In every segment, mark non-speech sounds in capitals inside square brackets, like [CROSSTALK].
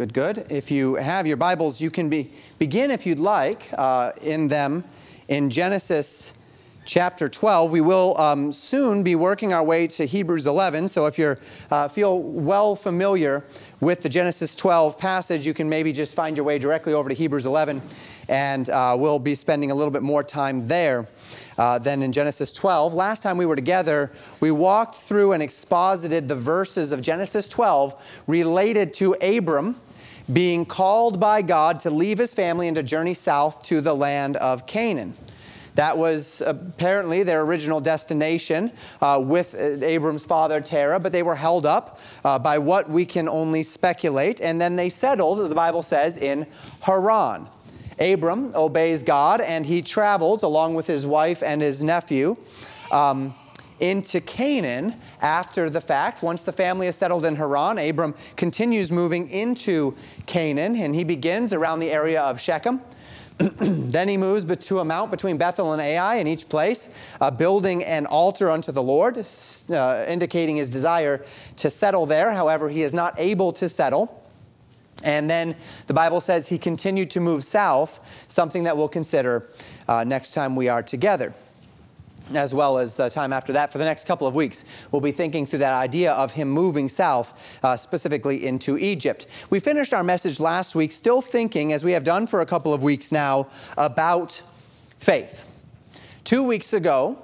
Good, good. If you have your Bibles, you can be, begin, if you'd like, uh, in them in Genesis chapter 12. We will um, soon be working our way to Hebrews 11. So if you uh, feel well familiar with the Genesis 12 passage, you can maybe just find your way directly over to Hebrews 11, and uh, we'll be spending a little bit more time there. Uh, than in Genesis 12. Last time we were together, we walked through and exposited the verses of Genesis 12 related to Abram being called by God to leave his family and to journey south to the land of Canaan. That was apparently their original destination uh, with uh, Abram's father Terah, but they were held up uh, by what we can only speculate. And then they settled, the Bible says, in Haran. Abram obeys God and he travels along with his wife and his nephew um, into Canaan after the fact. Once the family is settled in Haran, Abram continues moving into Canaan and he begins around the area of Shechem. [CLEARS THROAT] then he moves to a mount between Bethel and Ai in each place, uh, building an altar unto the Lord, uh, indicating his desire to settle there. However, he is not able to settle. And then the Bible says he continued to move south, something that we'll consider uh, next time we are together. As well as the time after that, for the next couple of weeks, we'll be thinking through that idea of him moving south, uh, specifically into Egypt. We finished our message last week, still thinking, as we have done for a couple of weeks now, about faith. Two weeks ago,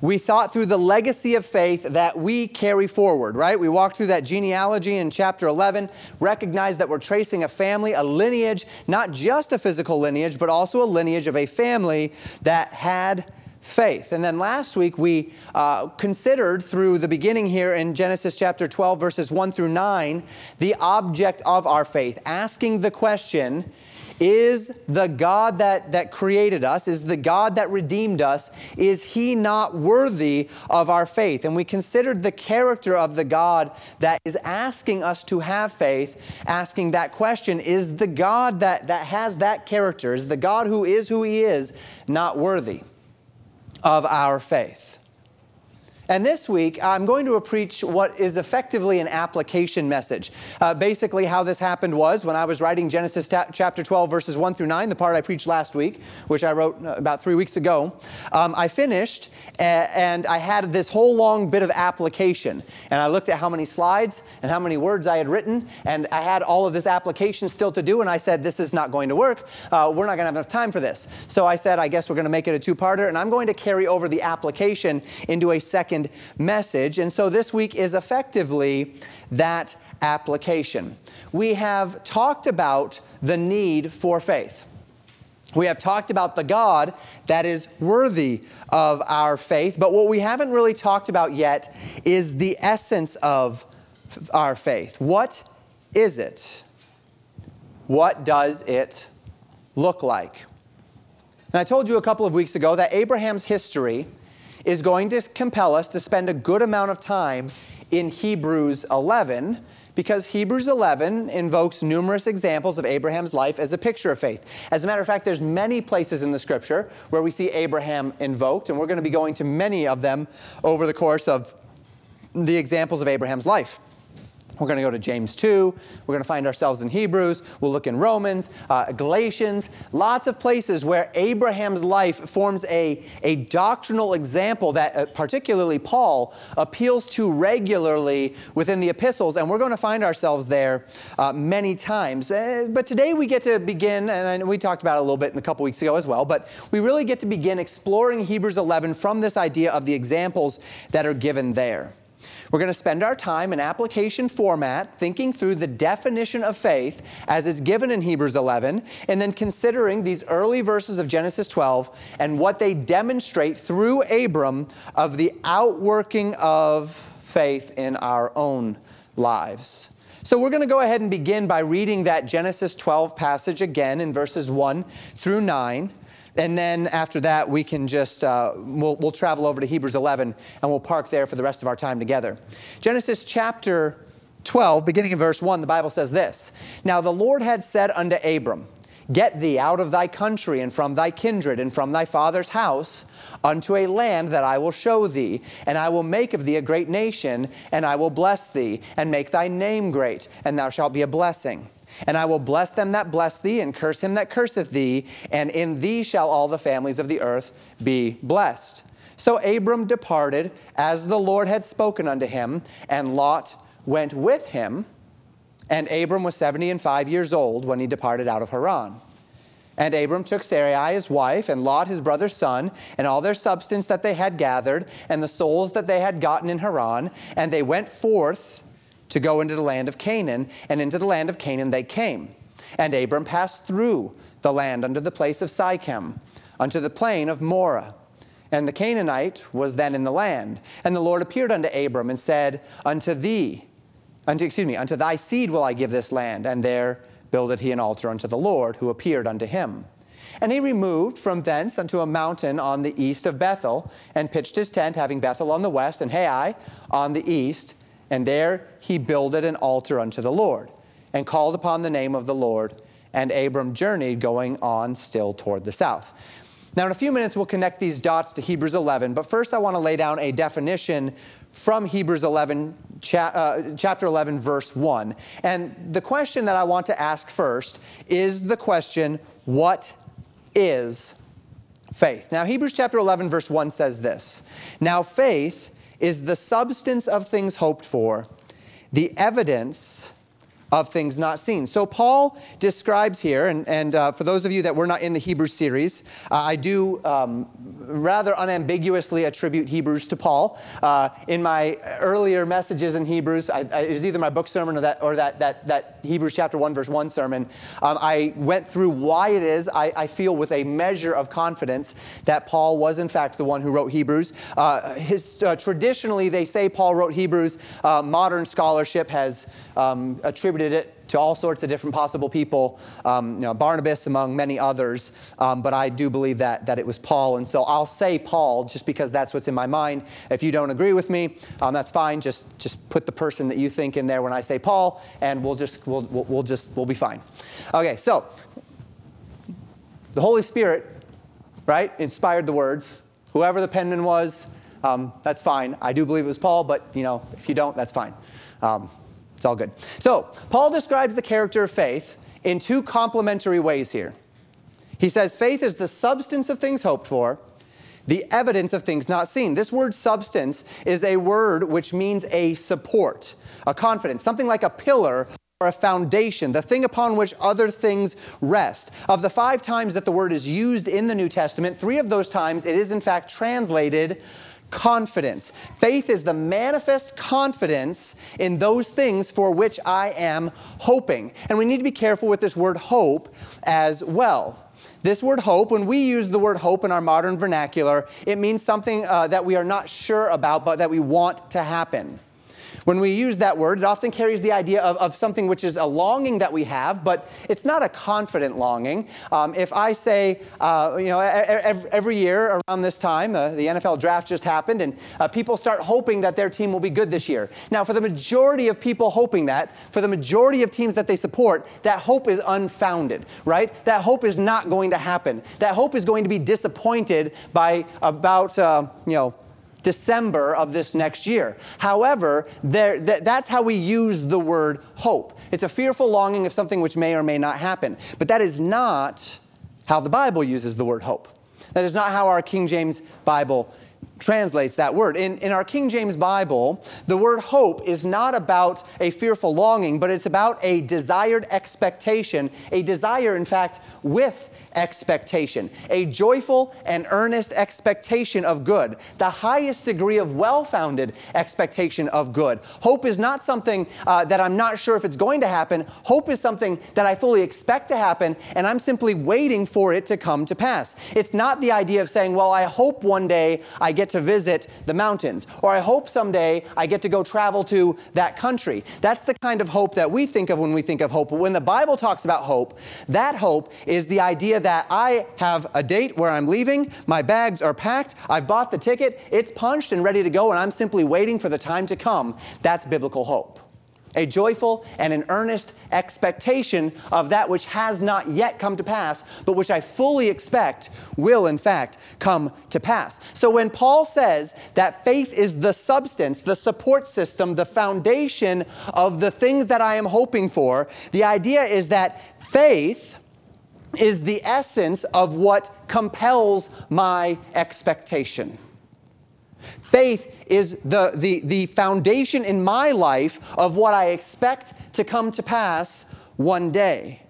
we thought through the legacy of faith that we carry forward, right? We walked through that genealogy in chapter 11, recognized that we're tracing a family, a lineage, not just a physical lineage, but also a lineage of a family that had faith. And then last week we uh, considered through the beginning here in Genesis chapter 12, verses 1 through 9, the object of our faith, asking the question, is the God that, that created us, is the God that redeemed us, is he not worthy of our faith? And we considered the character of the God that is asking us to have faith, asking that question, is the God that, that has that character, is the God who is who he is, not worthy of our faith? And this week, I'm going to preach what is effectively an application message. Uh, basically, how this happened was when I was writing Genesis chapter 12, verses 1 through 9, the part I preached last week, which I wrote uh, about three weeks ago, um, I finished and I had this whole long bit of application. And I looked at how many slides and how many words I had written, and I had all of this application still to do, and I said, This is not going to work. Uh, we're not going to have enough time for this. So I said, I guess we're going to make it a two parter, and I'm going to carry over the application into a second second message. And so this week is effectively that application. We have talked about the need for faith. We have talked about the God that is worthy of our faith, but what we haven't really talked about yet is the essence of our faith. What is it? What does it look like? And I told you a couple of weeks ago that Abraham's history is going to compel us to spend a good amount of time in Hebrews 11 because Hebrews 11 invokes numerous examples of Abraham's life as a picture of faith. As a matter of fact, there's many places in the scripture where we see Abraham invoked, and we're going to be going to many of them over the course of the examples of Abraham's life. We're going to go to James 2. We're going to find ourselves in Hebrews. We'll look in Romans, uh, Galatians, lots of places where Abraham's life forms a, a doctrinal example that uh, particularly Paul appeals to regularly within the epistles. And we're going to find ourselves there uh, many times. Uh, but today we get to begin, and we talked about it a little bit in a couple weeks ago as well, but we really get to begin exploring Hebrews 11 from this idea of the examples that are given there. We're going to spend our time in application format thinking through the definition of faith as it's given in Hebrews 11, and then considering these early verses of Genesis 12 and what they demonstrate through Abram of the outworking of faith in our own lives. So we're going to go ahead and begin by reading that Genesis 12 passage again in verses 1 through 9. And then after that, we can just, uh, we'll, we'll travel over to Hebrews 11 and we'll park there for the rest of our time together. Genesis chapter 12, beginning in verse 1, the Bible says this Now the Lord had said unto Abram, Get thee out of thy country and from thy kindred and from thy father's house unto a land that I will show thee, and I will make of thee a great nation, and I will bless thee, and make thy name great, and thou shalt be a blessing. And I will bless them that bless thee, and curse him that curseth thee, and in thee shall all the families of the earth be blessed. So Abram departed as the Lord had spoken unto him, and Lot went with him. And Abram was seventy and five years old when he departed out of Haran. And Abram took Sarai his wife, and Lot his brother's son, and all their substance that they had gathered, and the souls that they had gotten in Haran, and they went forth to go into the land of Canaan, and into the land of Canaan they came. And Abram passed through the land unto the place of Sichem, unto the plain of Moreh. And the Canaanite was then in the land. And the Lord appeared unto Abram and said, Unto thee, unto, excuse me, unto thy seed will I give this land. And there builded he an altar unto the Lord, who appeared unto him. And he removed from thence unto a mountain on the east of Bethel, and pitched his tent, having Bethel on the west and Hai on the east. And there he builded an altar unto the Lord, and called upon the name of the Lord. And Abram journeyed, going on still toward the south. Now, in a few minutes, we'll connect these dots to Hebrews 11, but first I want to lay down a definition from Hebrews 11, cha- uh, chapter 11, verse 1. And the question that I want to ask first is the question, What is faith? Now, Hebrews chapter 11, verse 1 says this Now, faith is the substance of things hoped for, the evidence of things not seen. So Paul describes here, and, and uh, for those of you that were not in the Hebrew series, uh, I do um, rather unambiguously attribute Hebrews to Paul. Uh, in my earlier messages in Hebrews, I, I, it was either my book sermon or that, or that, that, that Hebrews chapter 1, verse 1 sermon. Um, I went through why it is I, I, feel with a measure of confidence that Paul was, in fact, the one who wrote Hebrews. Uh, his, uh, traditionally, they say Paul wrote Hebrews. Uh, modern scholarship has um, attributed it to all sorts of different possible people, um, you know, Barnabas among many others, um, but I do believe that, that it was Paul. And so I'll say Paul just because that's what's in my mind. If you don't agree with me, um, that's fine. Just, just put the person that you think in there when I say Paul, and we'll just, we'll, we'll, we'll just, we'll be fine. Okay, so the Holy Spirit, right, inspired the words. Whoever the penman was, um, that's fine. I do believe it was Paul, but you know, if you don't, that's fine. It's all good. So, Paul describes the character of faith in two complementary ways here. He says faith is the substance of things hoped for, the evidence of things not seen. This word substance is a word which means a support, a confidence, something like a pillar or a foundation, the thing upon which other things rest. Of the five times that the word is used in the New Testament, three of those times it is in fact translated confidence. Faith is the manifest confidence in those things for which I am hoping. And we need to be careful with this word hope as well. This word hope, when we use the word hope in our modern vernacular, it means something uh, that we are not sure about, but that we want to happen. When we use that word, it often carries the idea of, of something which is a longing that we have, but it's not a confident longing. Um, if I say, uh, you know, every, every, year around this time, uh, the NFL draft just happened, and uh, people start hoping that their team will be good this year. Now, for the majority of people hoping that, for the majority of teams that they support, that hope is unfounded, right? That hope is not going to happen. That hope is going to be disappointed by about, uh, you know, December of this next year. However, there, th- that's how we use the word hope. It's a fearful longing of something which may or may not happen. But that is not how the Bible uses the word hope. That is not how our King James Bible translates that word. In, in our King James Bible, the word hope is not about a fearful longing, but it's about a desired expectation, a desire, in fact, with expectation, a joyful and earnest expectation of good, the highest degree of well founded expectation of good. Hope is not something uh, that I'm not sure if it's going to happen. Hope is something that I fully expect to happen, and I'm simply waiting for it to come to pass. It's not the idea of saying, well, I hope one day I get to visit the mountains, or I hope someday I get to go travel to that country. That's the kind of hope that we think of when we think of hope. But when the Bible talks about hope, that hope is the idea that I have a date where I'm leaving, my bags are packed, I've bought the ticket, it's punched and ready to go, and I'm simply waiting for the time to come. That's biblical hope. A joyful and an earnest expectation of that which has not yet come to pass, but which I fully expect will, in fact, come to pass. So when Paul says that faith is the substance, the support system, the foundation of the things that I am hoping for, the idea is that faith is the essence of what compels my expectation. Faith is the, the, the foundation in my life of what I expect to come to pass one day.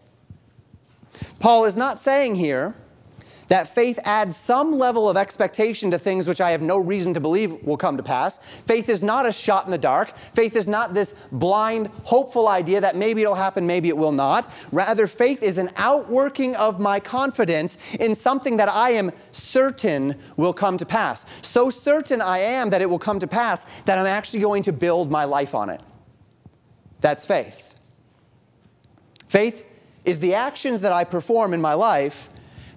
Paul is not saying here that faith adds some level of expectation to things which I have no reason to believe will come to pass. Faith is not a shot in the dark. Faith is not this blind, hopeful idea that maybe it'll happen, maybe it will not. Rather, faith is an outworking of my confidence in something that I am certain will come to pass. So certain I am that it will come to pass that I'm actually going to build my life on it. That's faith. Faith is the actions that I perform in my life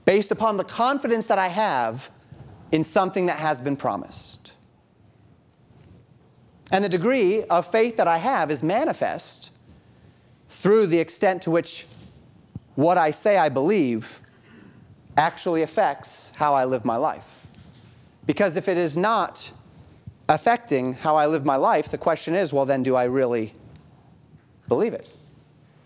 based upon the confidence that I have in something that has been promised. And the degree of faith that I have is manifest through the extent to which what I say I believe actually affects how I live my life. Because if it is not affecting how I live my life, the question is well, then do I really believe it?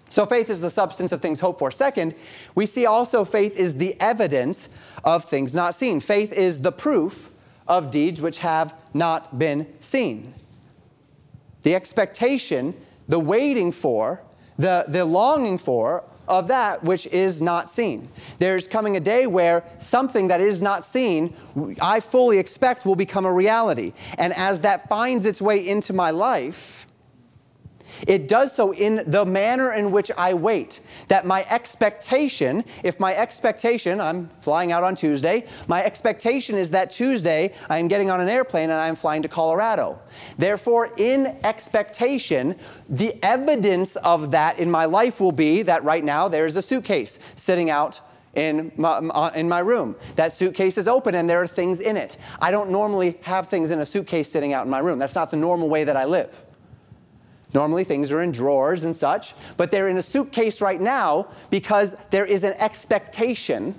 So faith is the substance of things hoped for. Second, we see also faith is the evidence of things not seen. Faith is the proof of deeds which have not been seen. The expectation, the waiting for, the, the longing for of that which is not seen. There's coming a day where something that is not seen, I fully expect will become a reality. And as that finds its way into my life, it does so in the manner in which I wait. That my expectation, if my expectation, I'm flying out on Tuesday, my expectation is that Tuesday I am getting on an airplane and I'm flying to Colorado. Therefore, in expectation, the evidence of that in my life will be that right now there's a suitcase sitting out in my, uh, in my room. That suitcase is open and there are things in it. I don't normally have things in a suitcase sitting out in my room. That's not the normal way that I live. Normally things are in drawers and such, but they're in a suitcase right now because there is an expectation,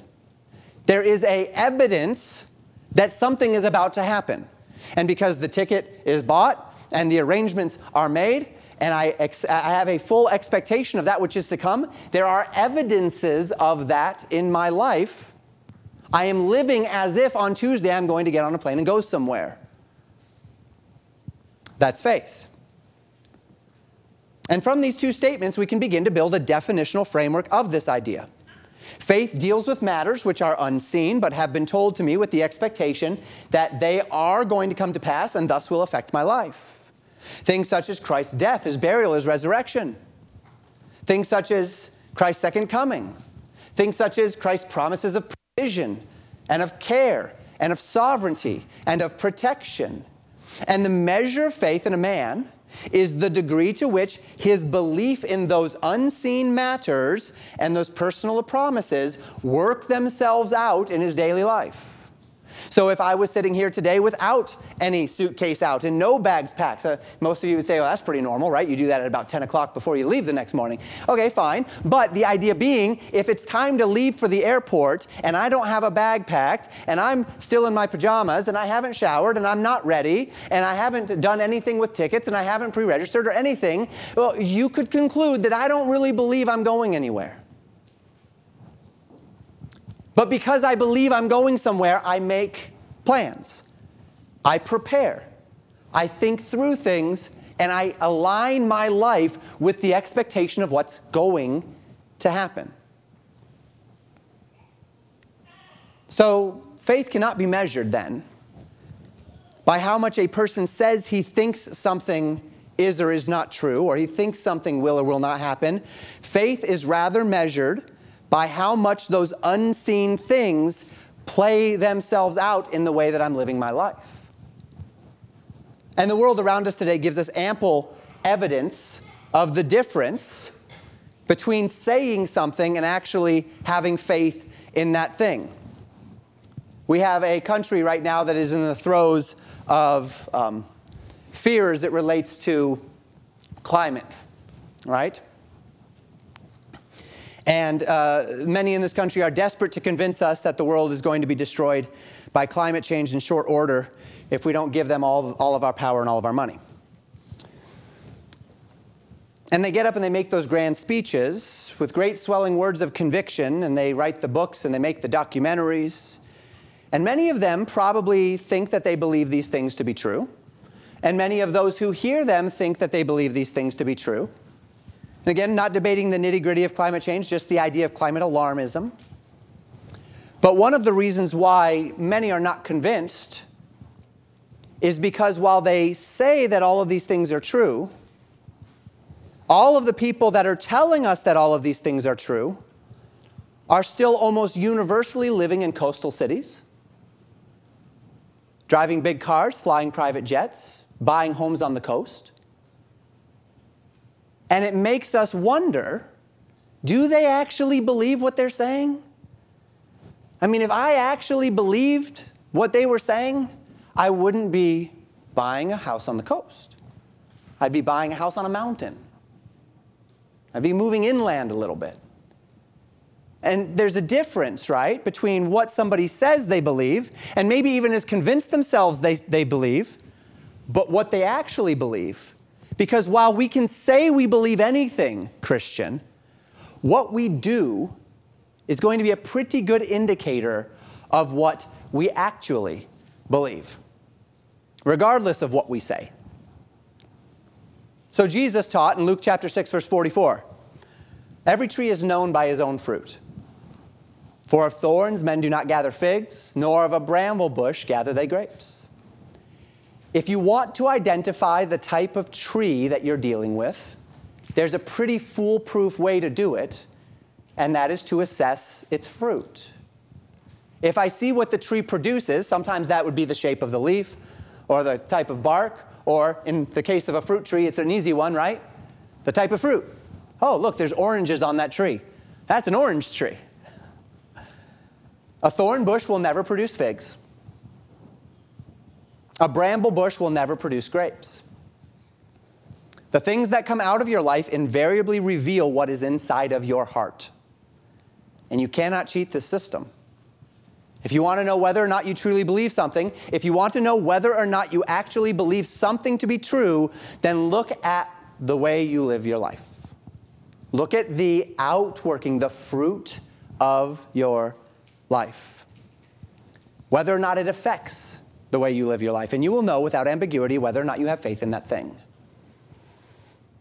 there is a evidence that something is about to happen. And because the ticket is bought and the arrangements are made, and I, I, have a full expectation of that which is to come, there are evidences of that in my life. I am living as if on Tuesday I'm going to get on a plane and go somewhere. That's faith. And from these two statements, we can begin to build a definitional framework of this idea. Faith deals with matters which are unseen but have been told to me with the expectation that they are going to come to pass and thus will affect my life. Things such as Christ's death, his burial, his resurrection. Things such as Christ's second coming. Things such as Christ's promises of provision and of care and of sovereignty and of protection. And the measure of faith in a man is the degree to which his belief in those unseen matters and those personal promises work themselves out in his daily life. So if I was sitting here today without any suitcase out and no bags packed, uh, most of you would say, well, that's pretty normal, right? You do that at about 10 o'clock before you leave the next morning. Okay, fine. But the idea being, if it's time to leave for the airport and I don't have a bag packed and I'm still in my pajamas and I haven't showered and I'm not ready and I haven't done anything with tickets and I haven't pre-registered or anything, well, you could conclude that I don't really believe I'm going anywhere. But because I believe I'm going somewhere, I make plans. I prepare. I think through things and I align my life with the expectation of what's going to happen. So, faith cannot be measured then by how much a person says he thinks something is or is not true, or he thinks something will or will not happen. Faith is rather measured by how much those unseen things play themselves out in the way that I'm living my life. And the world around us today gives us ample evidence of the difference between saying something and actually having faith in that thing. We have a country right now that is in the throes of um, fear as it relates to climate right? And uh, many in this country are desperate to convince us that the world is going to be destroyed by climate change in short order if we don't give them all, all of our power and all of our money. And they get up and they make those grand speeches with great swelling words of conviction, and they write the books and they make the documentaries. And many of them probably think that they believe these things to be true. And many of those who hear them think that they believe these things to be true. And again, not debating the nitty gritty of climate change, just the idea of climate alarmism. But one of the reasons why many are not convinced is because while they say that all of these things are true, all of the people that are telling us that all of these things are true are still almost universally living in coastal cities, driving big cars, flying private jets, buying homes on the coast. And it makes us wonder do they actually believe what they're saying? I mean, if I actually believed what they were saying, I wouldn't be buying a house on the coast. I'd be buying a house on a mountain. I'd be moving inland a little bit. And there's a difference, right, between what somebody says they believe and maybe even has convinced themselves they, they believe, but what they actually believe. Because while we can say we believe anything, Christian, what we do is going to be a pretty good indicator of what we actually believe, regardless of what we say. So Jesus taught in Luke chapter 6, verse 44 Every tree is known by his own fruit. For of thorns men do not gather figs, nor of a bramble bush gather they grapes. If you want to identify the type of tree that you're dealing with, there's a pretty foolproof way to do it, and that is to assess its fruit. If I see what the tree produces, sometimes that would be the shape of the leaf or the type of bark, or in the case of a fruit tree, it's an easy one, right? The type of fruit. Oh, look, there's oranges on that tree. That's an orange tree. A thorn bush will never produce figs. A bramble bush will never produce grapes. The things that come out of your life invariably reveal what is inside of your heart. And you cannot cheat the system. If you want to know whether or not you truly believe something, if you want to know whether or not you actually believe something to be true, then look at the way you live your life. Look at the outworking, the fruit of your life. Whether or not it affects the way you live your life. And you will know without ambiguity whether or not you have faith in that thing.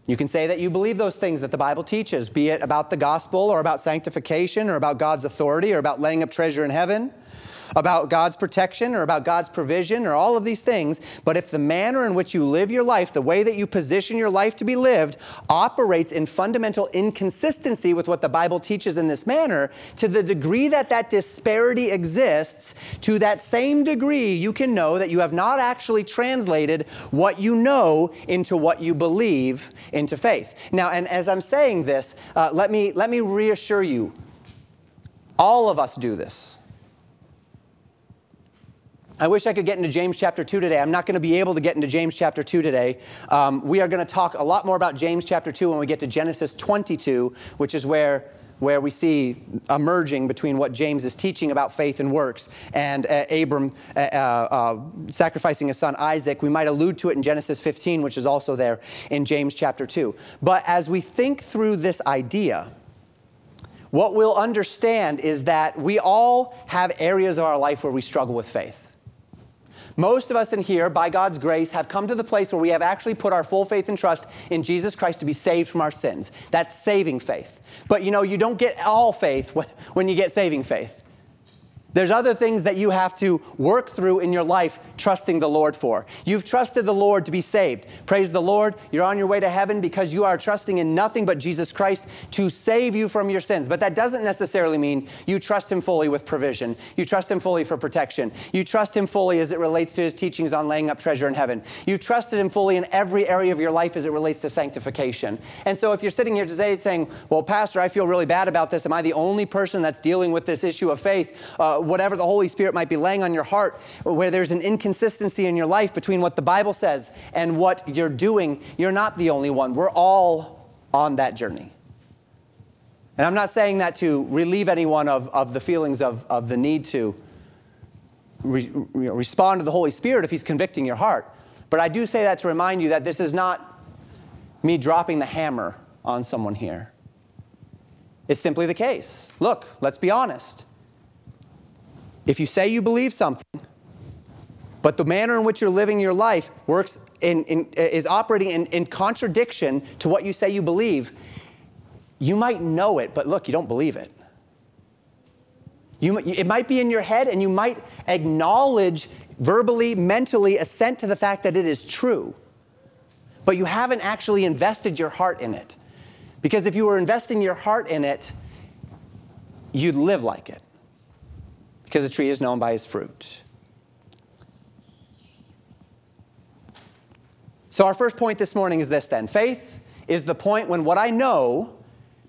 You can say that you believe those things that the Bible teaches, be it about the gospel or about sanctification or about God's authority or about laying up treasure in heaven about God's protection or about God's provision or all of these things. But if the manner in which you live your life, the way that you position your life to be lived, operates in fundamental inconsistency with what the Bible teaches in this manner, to the degree that that disparity exists, to that same degree, you can know that you have not actually translated what you know into what you believe into faith. Now, and as I'm saying this, uh, let, me, let me reassure you all of us do this. I wish I could get into James chapter 2 today. I'm not going to be able to get into James chapter 2 today. Um, we are going to talk a lot more about James chapter 2 when we get to Genesis 22, which is where, where we see a merging between what James is teaching about faith and works and uh, Abram uh, uh, sacrificing his son Isaac. We might allude to it in Genesis 15, which is also there in James chapter 2. But as we think through this idea, what we'll understand is that we all have areas of our life where we struggle with faith. Most of us in here, by God's grace, have come to the place where we have actually put our full faith and trust in Jesus Christ to be saved from our sins. That's saving faith. But you know, you don't get all faith [LAUGHS] when you get saving faith. There's other things that you have to work through in your life trusting the Lord for. You've trusted the Lord to be saved. Praise the Lord. You're on your way to heaven because you are trusting in nothing but Jesus Christ to save you from your sins. But that doesn't necessarily mean you trust Him fully with provision. You trust Him fully for protection. You trust Him fully as it relates to His teachings on laying up treasure in heaven. You've trusted Him fully in every area of your life as it relates to sanctification. And so if you're sitting here today saying, Well, Pastor, I feel really bad about this. Am I the only person that's dealing with this issue of faith? Uh, Uh, whatever the Holy Spirit might be laying on your heart, where there's an inconsistency in your life between what the Bible says and what you're doing, you're not the only one. We're all on that journey. And I'm not saying that to relieve anyone of, of the feelings of, of the need to re, respond to the Holy Spirit if He's convicting your heart. But I do say that to remind you that this is not me dropping the hammer on someone here. It's simply the case. Look, let's be honest. If you say you believe something, but the manner in which you're living your life works in, in, is operating in, in contradiction to what you say you believe, you might know it, but look, you don't believe it. You, it might be in your head, and you might acknowledge verbally, mentally, assent to the fact that it is true, but you haven't actually invested your heart in it. Because if you were investing your heart in it, you'd live like it. Because a tree is known by its fruit. So, our first point this morning is this then faith is the point when what I know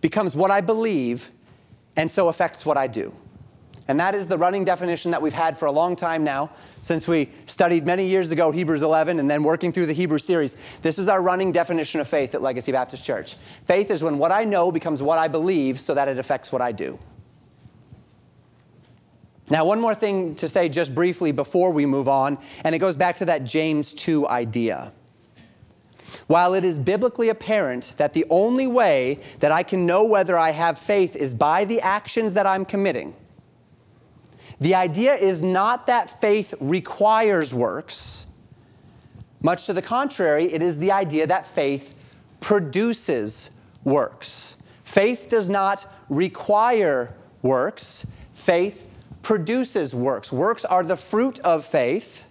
becomes what I believe and so affects what I do. And that is the running definition that we've had for a long time now, since we studied many years ago Hebrews 11 and then working through the Hebrew series. This is our running definition of faith at Legacy Baptist Church. Faith is when what I know becomes what I believe so that it affects what I do. Now, one more thing to say just briefly before we move on, and it goes back to that James 2 idea. While it is biblically apparent that the only way that I can know whether I have faith is by the actions that I'm committing, the idea is not that faith requires works. Much to the contrary, it is the idea that faith produces works. Faith does not require works, faith produces works. Works are the fruit of faith.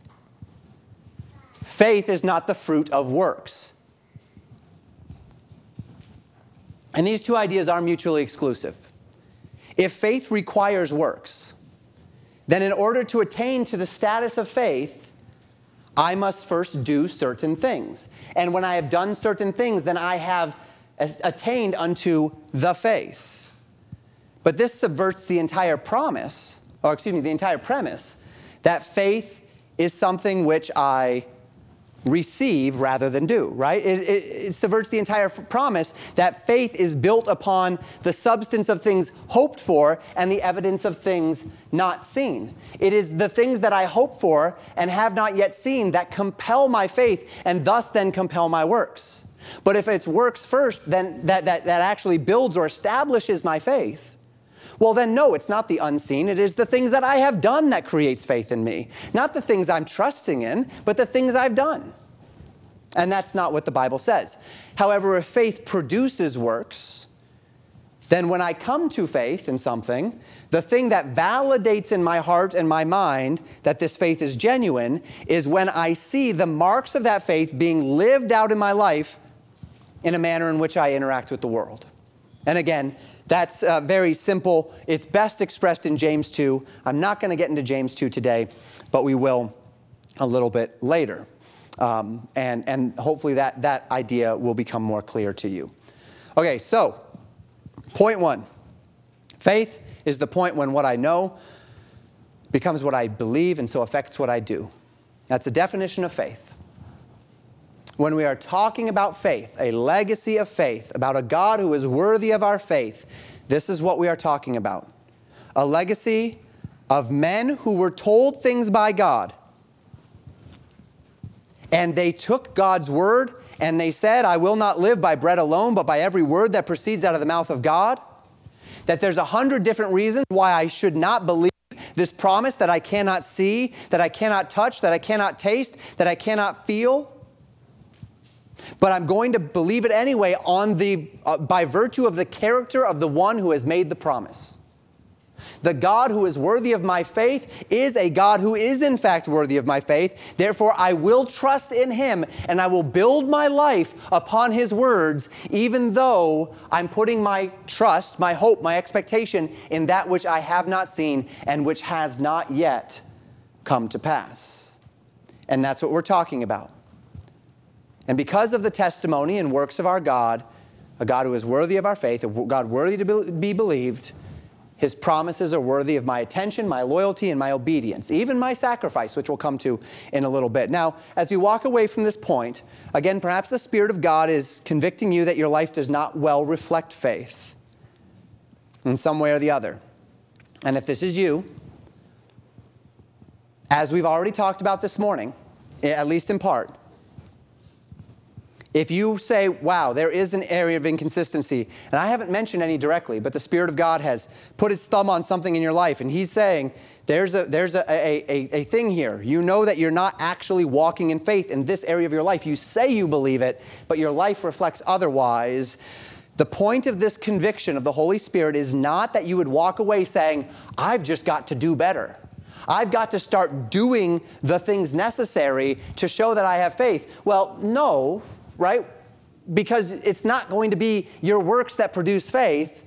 Faith is not the fruit of works. And these two ideas are mutually exclusive. If faith requires works, then in order to attain to the status of faith, I must first do certain things. And when I have done certain things, then I have attained unto the faith. But this subverts the entire promise, or excuse me, the entire premise that faith is something which I receive rather than do, right? It, it, it, subverts the entire promise that faith is built upon the substance of things hoped for and the evidence of things not seen. It is the things that I hope for and have not yet seen that compel my faith and thus then compel my works. But if it's works first, then that, that, that actually builds or establishes my faith. Well, then, no, it's not the unseen. It is the things that I have done that creates faith in me. Not the things I'm trusting in, but the things I've done. And that's not what the Bible says. However, if faith produces works, then when I come to faith in something, the thing that validates in my heart and my mind that this faith is genuine is when I see the marks of that faith being lived out in my life in a manner in which I interact with the world. And again, that's uh, very simple. It's best expressed in James 2. I'm not going to get into James 2 today, but we will a little bit later. Um, and, and hopefully that, that idea will become more clear to you. Okay, so point one faith is the point when what I know becomes what I believe and so affects what I do. That's the definition of faith. When we are talking about faith, a legacy of faith, about a God who is worthy of our faith, this is what we are talking about. A legacy of men who were told things by God and they took God's word and they said, I will not live by bread alone, but by every word that proceeds out of the mouth of God. That there's a hundred different reasons why I should not believe this promise that I cannot see, that I cannot touch, that I cannot taste, that I cannot feel. But I'm going to believe it anyway on the, uh, by virtue of the character of the one who has made the promise. The God who is worthy of my faith is a God who is, in fact, worthy of my faith. Therefore, I will trust in him and I will build my life upon his words, even though I'm putting my trust, my hope, my expectation in that which I have not seen and which has not yet come to pass. And that's what we're talking about. And because of the testimony and works of our God, a God who is worthy of our faith, a God worthy to be believed, His promises are worthy of my attention, my loyalty, and my obedience, even my sacrifice, which we'll come to in a little bit. Now, as we walk away from this point, again, perhaps the Spirit of God is convicting you that your life does not well reflect faith in some way or the other. And if this is you, as we've already talked about this morning, at least in part, if you say, wow, there is an area of inconsistency, and I haven't mentioned any directly, but the Spirit of God has put his thumb on something in your life, and he's saying, there's a, there's a, a, a, a thing here. You know that you're not actually walking in faith in this area of your life. You say you believe it, but your life reflects otherwise. The point of this conviction of the Holy Spirit is not that you would walk away saying, I've just got to do better. I've got to start doing the things necessary to show that I have faith. Well, no, right? Because it's not going to be your works that produce faith,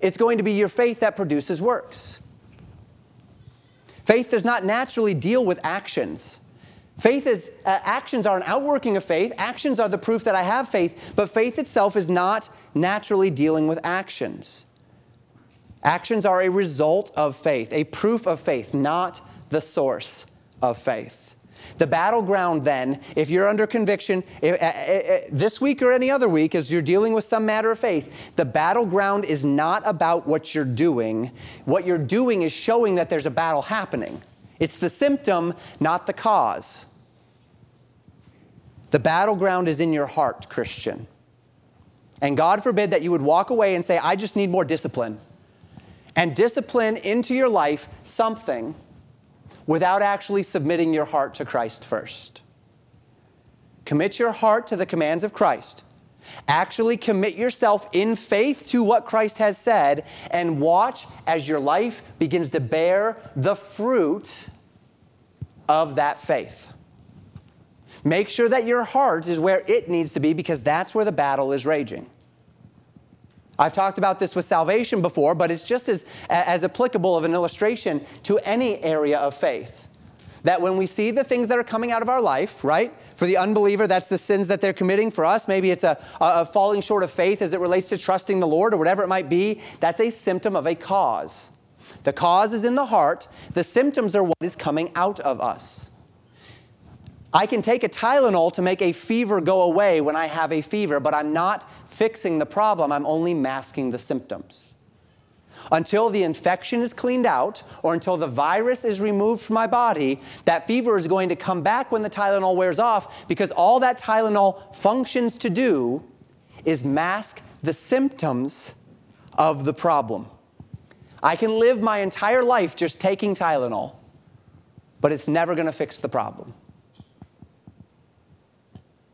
it's going to be your faith that produces works. Faith does not naturally deal with actions. Faith is, uh, actions are an outworking of faith. Actions are the proof that I have faith, but faith itself is not naturally dealing with actions. Actions are a result of faith, a proof of faith, not the source of faith. The battleground, then, if you're under conviction if, uh, uh, this week or any other week, as you're dealing with some matter of faith, the battleground is not about what you're doing. What you're doing is showing that there's a battle happening. It's the symptom, not the cause. The battleground is in your heart, Christian. And God forbid that you would walk away and say, I just need more discipline. And discipline into your life something without actually submitting your heart to Christ first. Commit your heart to the commands of Christ. Actually commit yourself in faith to what Christ has said and watch as your life begins to bear the fruit of that faith. Make sure that your heart is where it needs to be because that's where the battle is raging. I've talked about this with salvation before, but it's just as, as applicable of an illustration to any area of faith. That when we see the things that are coming out of our life, right? For the unbeliever, that's the sins that they're committing. For us, maybe it's a, a falling short of faith as it relates to trusting the Lord or whatever it might be. That's a symptom of a cause. The cause is in the heart, the symptoms are what is coming out of us. I can take a Tylenol to make a fever go away when I have a fever, but I'm not fixing the problem, I'm only masking the symptoms. Until the infection is cleaned out or until the virus is removed from my body, that fever is going to come back when the Tylenol wears off because all that Tylenol functions to do is mask the symptoms of the problem. I can live my entire life just taking Tylenol, but it's never going to fix the problem.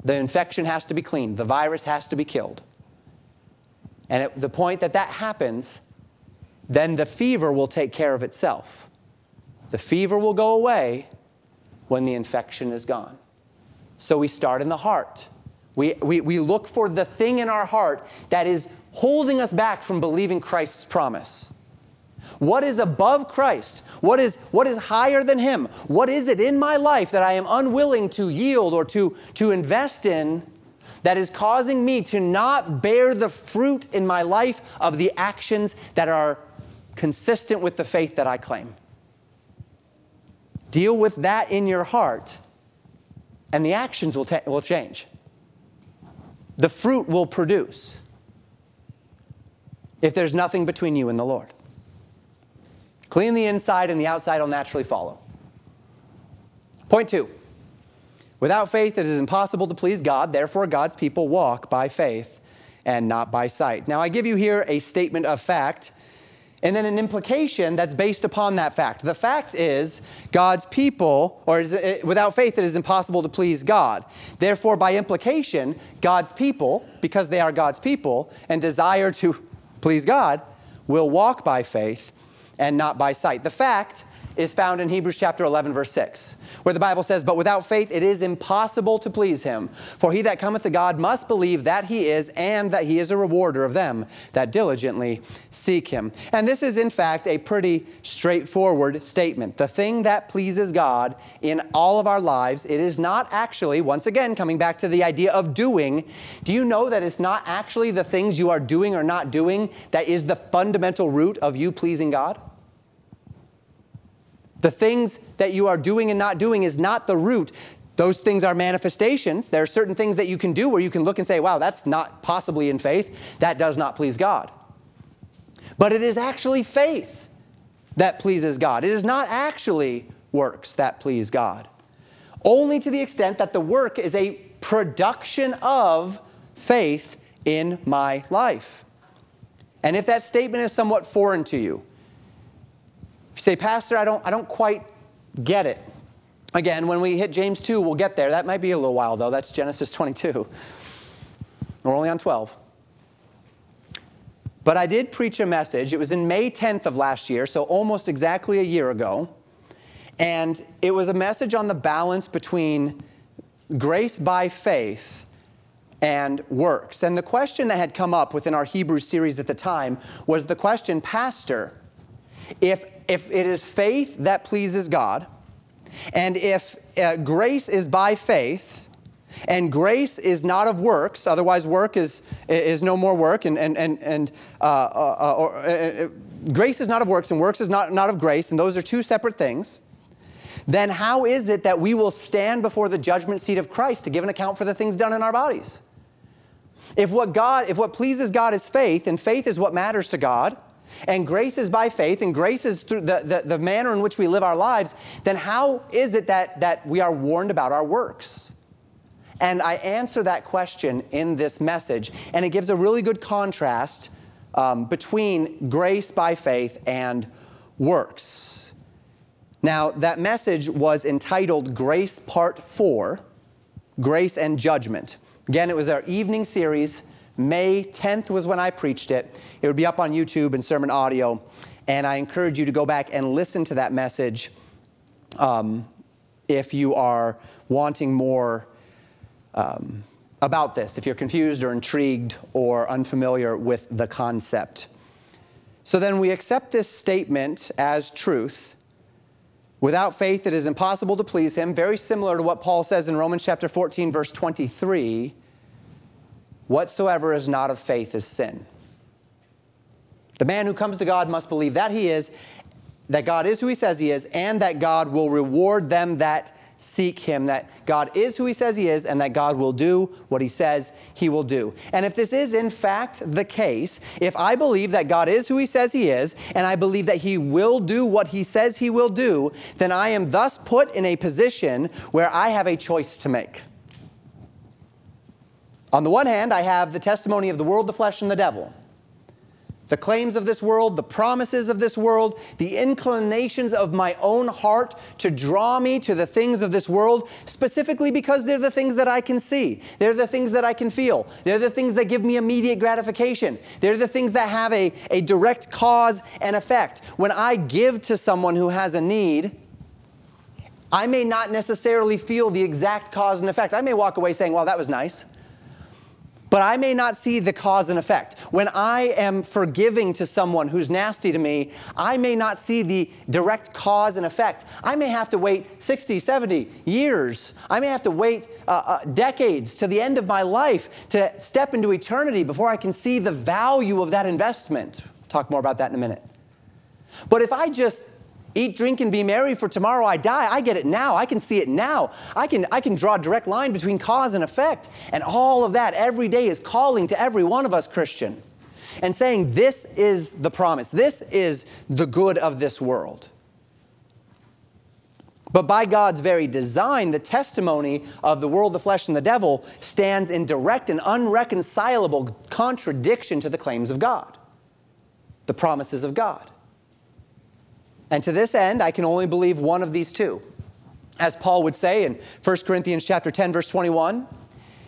The infection has to be cleaned, the virus has to be killed. And at the point that that happens, then the fever will take care of itself. The fever will go away when the infection is gone. So we start in the heart. We, we, we look for the thing in our heart that is holding us back from believing Christ's promise. What is above Christ? What is, what is higher than Him? What is it in my life that I am unwilling to yield or to, to invest in that is causing me to not bear the fruit in my life of the actions that are consistent with the faith that I claim? Deal with that in your heart, and the actions will, will change. The fruit will produce if there's nothing between you and the Lord. Clean the inside, and the outside will naturally follow. Point two. Without faith, it is impossible to please God. Therefore, God's people walk by faith and not by sight. Now, I give you here a statement of fact and then an implication that's based upon that fact. The fact is God's people, or it, without faith, it is impossible to please God. Therefore, by implication, God's people, because they are God's people and desire to please God, will walk by faith and not by sight. The fact is found in Hebrews chapter 11, verse 6, where the Bible says, But without faith it is impossible to please him. For he that cometh to God must believe that he is, and that he is a rewarder of them that diligently seek him. And this is, in fact, a pretty straightforward statement. The thing that pleases God in all of our lives, it is not actually, once again, coming back to the idea of doing, do you know that it's not actually the things you are doing or not doing that is the fundamental root of you pleasing God? The things that you are doing and not doing is not the root. Those things are manifestations. There are certain things that you can do where you can look and say, wow, that's not possibly in faith. That does not please God. But it is actually faith that pleases God. It is not actually works that please God. Only to the extent that the work is a production of faith in my life. And if that statement is somewhat foreign to you, you say, Pastor, I don't, I don't quite get it. Again, when we hit James 2, we'll get there. That might be a little while, though. That's Genesis 22. We're only on 12. But I did preach a message. It was in May 10th of last year, so almost exactly a year ago. And it was a message on the balance between grace by faith and works. And the question that had come up within our Hebrew series at the time was the question, Pastor, if if it is faith that pleases God, and if uh, grace is by faith, and grace is not of works, otherwise work is, is no more work, and, and, and, and uh, uh, uh or, uh, uh, grace is not of works, and works is not, not of grace, and those are two separate things, then how is it that we will stand before the judgment seat of Christ to give an account for the things done in our bodies? If what God, if what pleases God is faith, and faith is what matters to God, and grace is by faith, and grace is through the, the, the, manner in which we live our lives, then how is it that, that we are warned about our works? And I answer that question in this message, and it gives a really good contrast um, between grace by faith and works. Now, that message was entitled Grace Part 4 Grace and Judgment. Again, it was our evening series May 10th was when I preached it. It would be up on YouTube and SermonAudio. And I encourage you to go back and listen to that message um, if you are wanting more um, about this, if you're confused or intrigued or unfamiliar with the concept. So then we accept this statement as truth. Without faith, it is impossible to please him, very similar to what Paul says in Romans chapter 14, verse 23 Whatsoever is not of faith is sin. The man who comes to God must believe that he is, that God is who he says he is, and that God will reward them that seek him, that God is who he says he is, and that God will do what he says he will do. And if this is in fact the case, if I believe that God is who he says he is, and I believe that he will do what he says he will do, then I am thus put in a position where I have a choice to make. On the one hand, I have the testimony of the world, the flesh, and the devil. The claims of this world, the promises of this world, the inclinations of my own heart to draw me to the things of this world, specifically because they're the things that I can see. They're the things that I can feel. They're the things that give me immediate gratification. They're the things that have a, a direct cause and effect. When I give to someone who has a need, I may not necessarily feel the exact cause and effect. I may walk away saying, well, that was nice but I may not see the cause and effect. When I am forgiving to someone who's nasty to me, I may not see the direct cause and effect. I may have to wait 60, 70 years. I may have to wait uh, uh, decades to the end of my life to step into eternity before I can see the value of that investment. talk more about that in a minute. But if I just Eat, drink, and be merry, for tomorrow I die. I get it now. I can see it now. I can, I can draw a direct line between cause and effect. And all of that every day is calling to every one of us, Christian, and saying, This is the promise. This is the good of this world. But by God's very design, the testimony of the world, the flesh, and the devil stands in direct and unreconcilable contradiction to the claims of God, the promises of God. And to this end, I can only believe one of these two. As Paul would say in 1 Corinthians chapter 10 verse 21,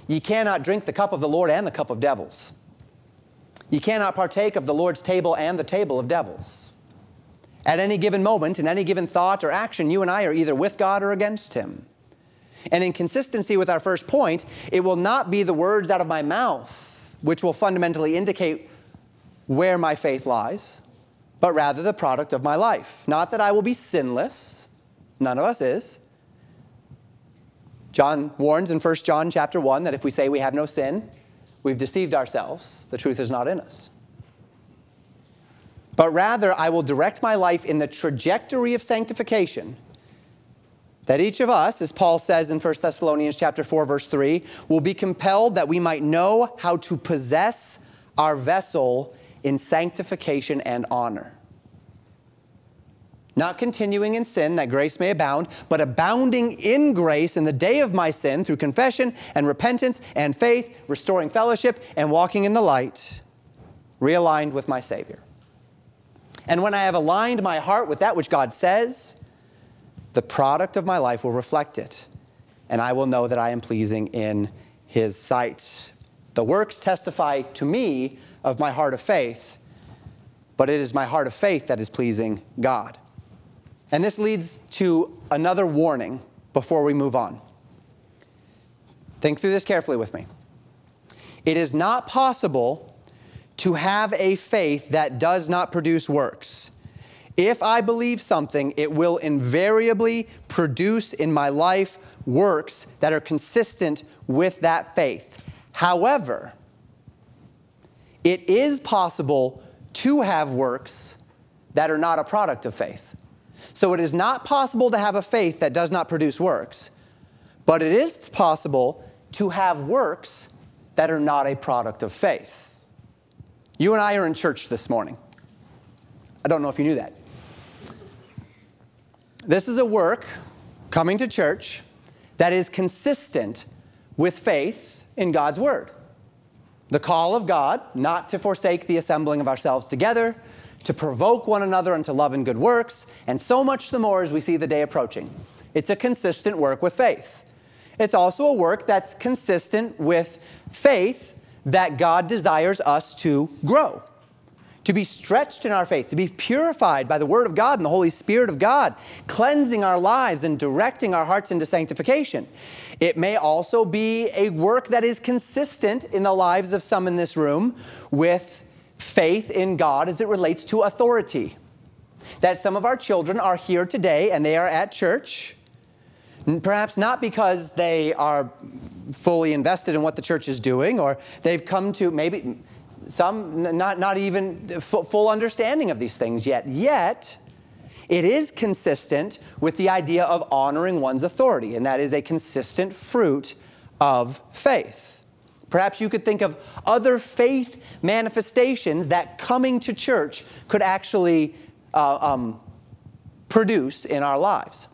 ye cannot drink the cup of the Lord and the cup of devils. Ye cannot partake of the Lord's table and the table of devils. At any given moment, in any given thought or action, you and I are either with God or against Him. And in consistency with our first point, it will not be the words out of my mouth which will fundamentally indicate where my faith lies, but rather the product of my life. Not that I will be sinless, none of us is. John warns in 1 John chapter 1 that if we say we have no sin, we've deceived ourselves. The truth is not in us. But rather, I will direct my life in the trajectory of sanctification that each of us, as Paul says in 1 Thessalonians chapter 4 verse 3, will be compelled that we might know how to possess our vessel in sanctification and honor. Not continuing in sin that grace may abound, but abounding in grace in the day of my sin through confession and repentance and faith, restoring fellowship and walking in the light, realigned with my Savior. And when I have aligned my heart with that which God says, the product of my life will reflect it, and I will know that I am pleasing in His sight. The works testify to me of my heart of faith, but it is my heart of faith that is pleasing God. And this leads to another warning before we move on. Think through this carefully with me. It is not possible to have a faith that does not produce works. If I believe something, it will invariably produce in my life works that are consistent with that faith. However, it is possible to have works that are not a product of faith. So it is not possible to have a faith that does not produce works, but it is possible to have works that are not a product of faith. You and I are in church this morning. I don't know if you knew that. This is a work, coming to church, that is consistent with faith in God's Word. The call of God not to forsake the assembling of ourselves together, to provoke one another unto love and good works, and so much the more as we see the day approaching. It's a consistent work with faith. It's also a work that's consistent with faith that God desires us to grow to be stretched in our faith, to be purified by the Word of God and the Holy Spirit of God, cleansing our lives and directing our hearts into sanctification. It may also be a work that is consistent in the lives of some in this room with faith in God as it relates to authority. That some of our children are here today and they are at church, perhaps not because they are fully invested in what the church is doing or they've come to maybe some not, not even full understanding of these things yet. Yet, it is consistent with the idea of honoring one's authority, and that is a consistent fruit of faith. Perhaps you could think of other faith manifestations that coming to church could actually uh, um, produce in our lives.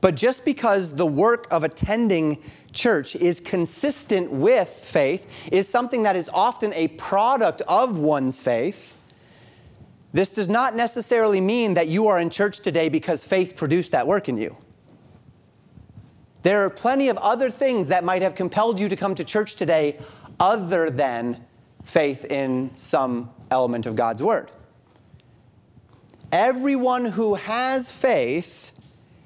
But just because the work of attending church is consistent with faith, is something that is often a product of one's faith, this does not necessarily mean that you are in church today because faith produced that work in you. There are plenty of other things that might have compelled you to come to church today other than faith in some element of God's Word. Everyone who has faith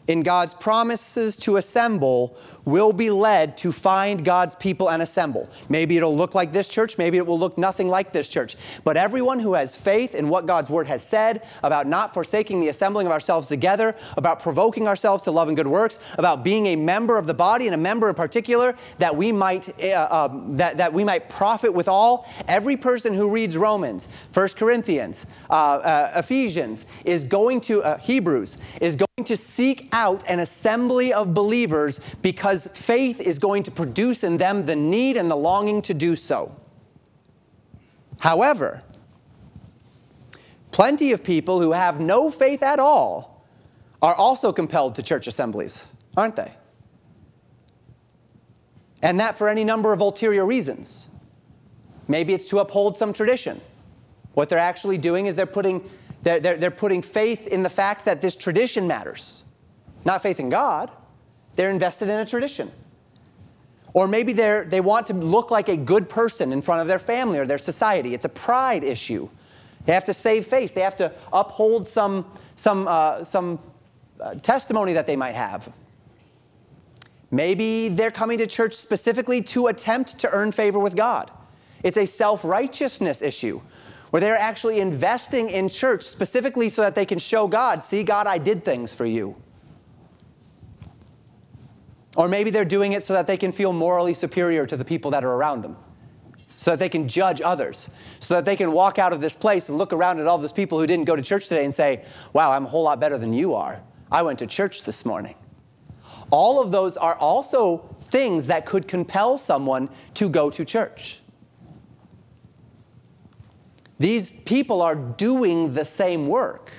in God's promises to assemble will be led to find God's people and assemble. Maybe it'll look like this church, maybe it will look nothing like this church. But everyone who has faith in what God's word has said about not forsaking the assembling of ourselves together, about provoking ourselves to love and good works, about being a member of the body and a member in particular that we might uh, uh, that, that we might profit with all. Every person who reads Romans, 1 Corinthians, uh, uh, Ephesians is going to uh, Hebrews is going to seek out an assembly of believers because faith is going to produce in them the need and the longing to do so. However, plenty of people who have no faith at all are also compelled to church assemblies, aren't they? And that for any number of ulterior reasons. Maybe it's to uphold some tradition. What they're actually doing is they're putting they're, they're, they're putting faith in the fact that this tradition matters, not faith in God. They're invested in a tradition. Or maybe they they want to look like a good person in front of their family or their society. It's a pride issue. They have to save face. They have to uphold some, some, uh, some uh, testimony that they might have. Maybe they're coming to church specifically to attempt to earn favor with God. It's a self righteousness issue where they're actually investing in church specifically so that they can show God, see, God, I did things for you. Or maybe they're doing it so that they can feel morally superior to the people that are around them, so that they can judge others, so that they can walk out of this place and look around at all those people who didn't go to church today and say, Wow, I'm a whole lot better than you are. I went to church this morning. All of those are also things that could compel someone to go to church. These people are doing the same work,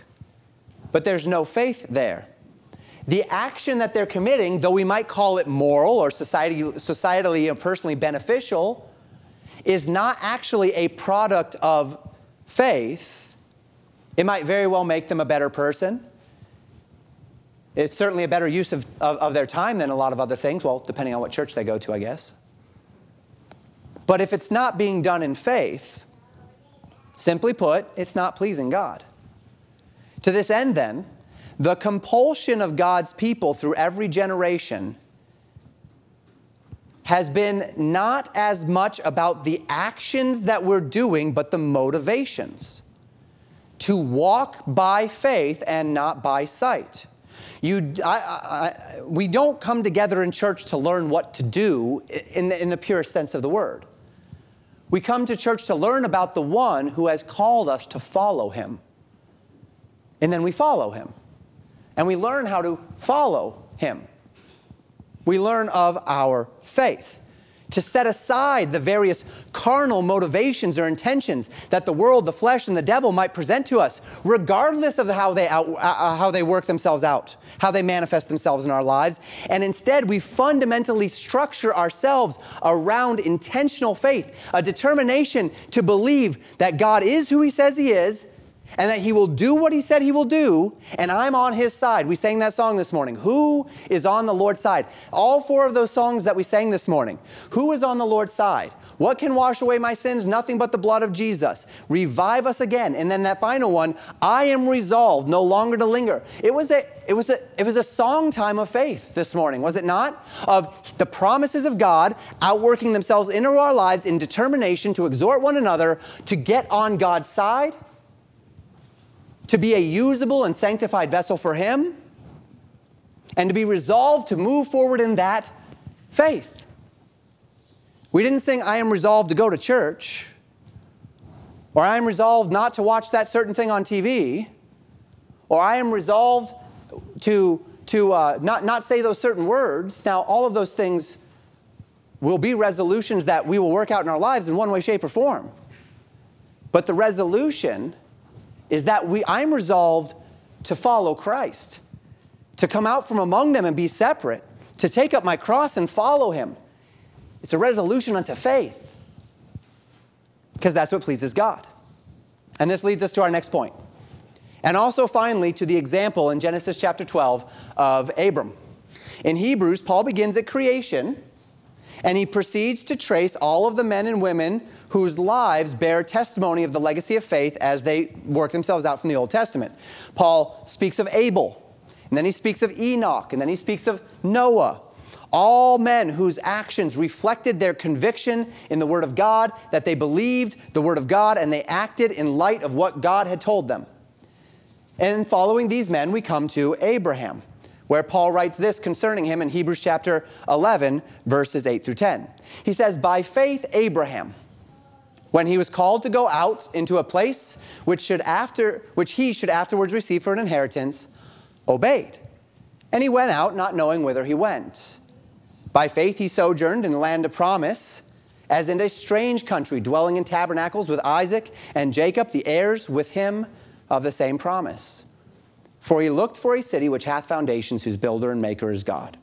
but there's no faith there. The action that they're committing, though we might call it moral or society, societally and personally beneficial, is not actually a product of faith. It might very well make them a better person. It's certainly a better use of, of, of, their time than a lot of other things, well, depending on what church they go to, I guess. But if it's not being done in faith, simply put, it's not pleasing God. To this end, then, the compulsion of God's people through every generation has been not as much about the actions that we're doing, but the motivations. To walk by faith and not by sight. You, I, I, we don't come together in church to learn what to do in the, in the purest sense of the word. We come to church to learn about the one who has called us to follow him. And then we follow him. And we learn how to follow him. We learn of our faith to set aside the various carnal motivations or intentions that the world, the flesh, and the devil might present to us, regardless of how they, out, uh, uh, how they work themselves out, how they manifest themselves in our lives. And instead, we fundamentally structure ourselves around intentional faith, a determination to believe that God is who He says He is and that he will do what he said he will do, and I'm on his side. We sang that song this morning. Who is on the Lord's side? All four of those songs that we sang this morning. Who is on the Lord's side? What can wash away my sins? Nothing but the blood of Jesus. Revive us again. And then that final one, I am resolved no longer to linger. It was a it was, a, it was a song time of faith this morning, was it not? Of the promises of God outworking themselves into our lives in determination to exhort one another to get on God's side to be a usable and sanctified vessel for Him, and to be resolved to move forward in that faith. We didn't sing, I am resolved to go to church, or I am resolved not to watch that certain thing on TV, or I am resolved to, to uh, not, not say those certain words. Now, all of those things will be resolutions that we will work out in our lives in one way, shape, or form. But the resolution is that we, I'm resolved to follow Christ, to come out from among them and be separate, to take up my cross and follow him. It's a resolution unto faith because that's what pleases God. And this leads us to our next point. And also, finally, to the example in Genesis chapter 12 of Abram. In Hebrews, Paul begins at creation and he proceeds to trace all of the men and women whose lives bear testimony of the legacy of faith as they work themselves out from the Old Testament. Paul speaks of Abel, and then he speaks of Enoch, and then he speaks of Noah. All men whose actions reflected their conviction in the Word of God, that they believed the Word of God and they acted in light of what God had told them. And following these men, we come to Abraham where Paul writes this concerning him in Hebrews chapter 11, verses 8 through 10. He says, By faith, Abraham, when he was called to go out into a place which, should after, which he should afterwards receive for an inheritance, obeyed. And he went out, not knowing whither he went. By faith, he sojourned in the land of promise, as in a strange country, dwelling in tabernacles with Isaac and Jacob, the heirs with him of the same promise. For he looked for a city which hath foundations, whose builder and maker is God.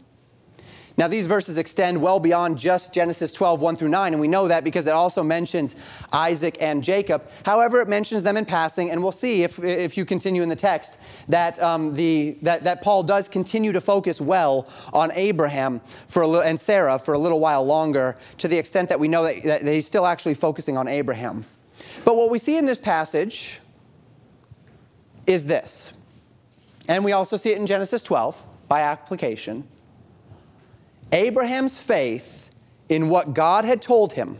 Now, these verses extend well beyond just Genesis 12, 1 through 9, and we know that because it also mentions Isaac and Jacob. However, it mentions them in passing, and we'll see if, if you continue in the text that, um, the, that, that Paul does continue to focus well on Abraham for a and Sarah for a little while longer, to the extent that we know that, that he's still actually focusing on Abraham. But what we see in this passage is this, and we also see it in Genesis 12 by application. Abraham's faith in what God had told him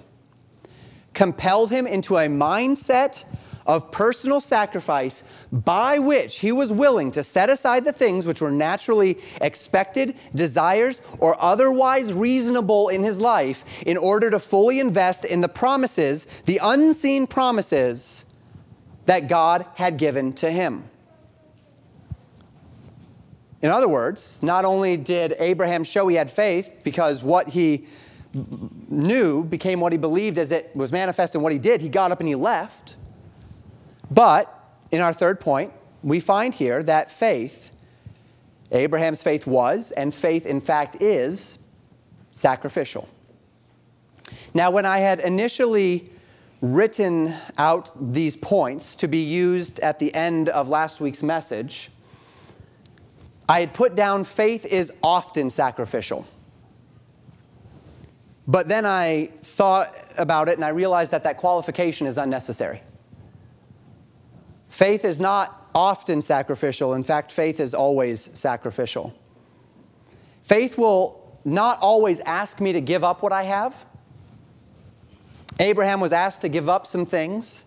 compelled him into a mindset of personal sacrifice by which he was willing to set aside the things which were naturally expected, desires, or otherwise reasonable in his life in order to fully invest in the promises, the unseen promises that God had given to him. In other words, not only did Abraham show he had faith because what he knew became what he believed as it was manifest in what he did, he got up and he left. But in our third point, we find here that faith, Abraham's faith was, and faith in fact is, sacrificial. Now, when I had initially written out these points to be used at the end of last week's message, I had put down faith is often sacrificial. But then I thought about it and I realized that that qualification is unnecessary. Faith is not often sacrificial. In fact, faith is always sacrificial. Faith will not always ask me to give up what I have. Abraham was asked to give up some things.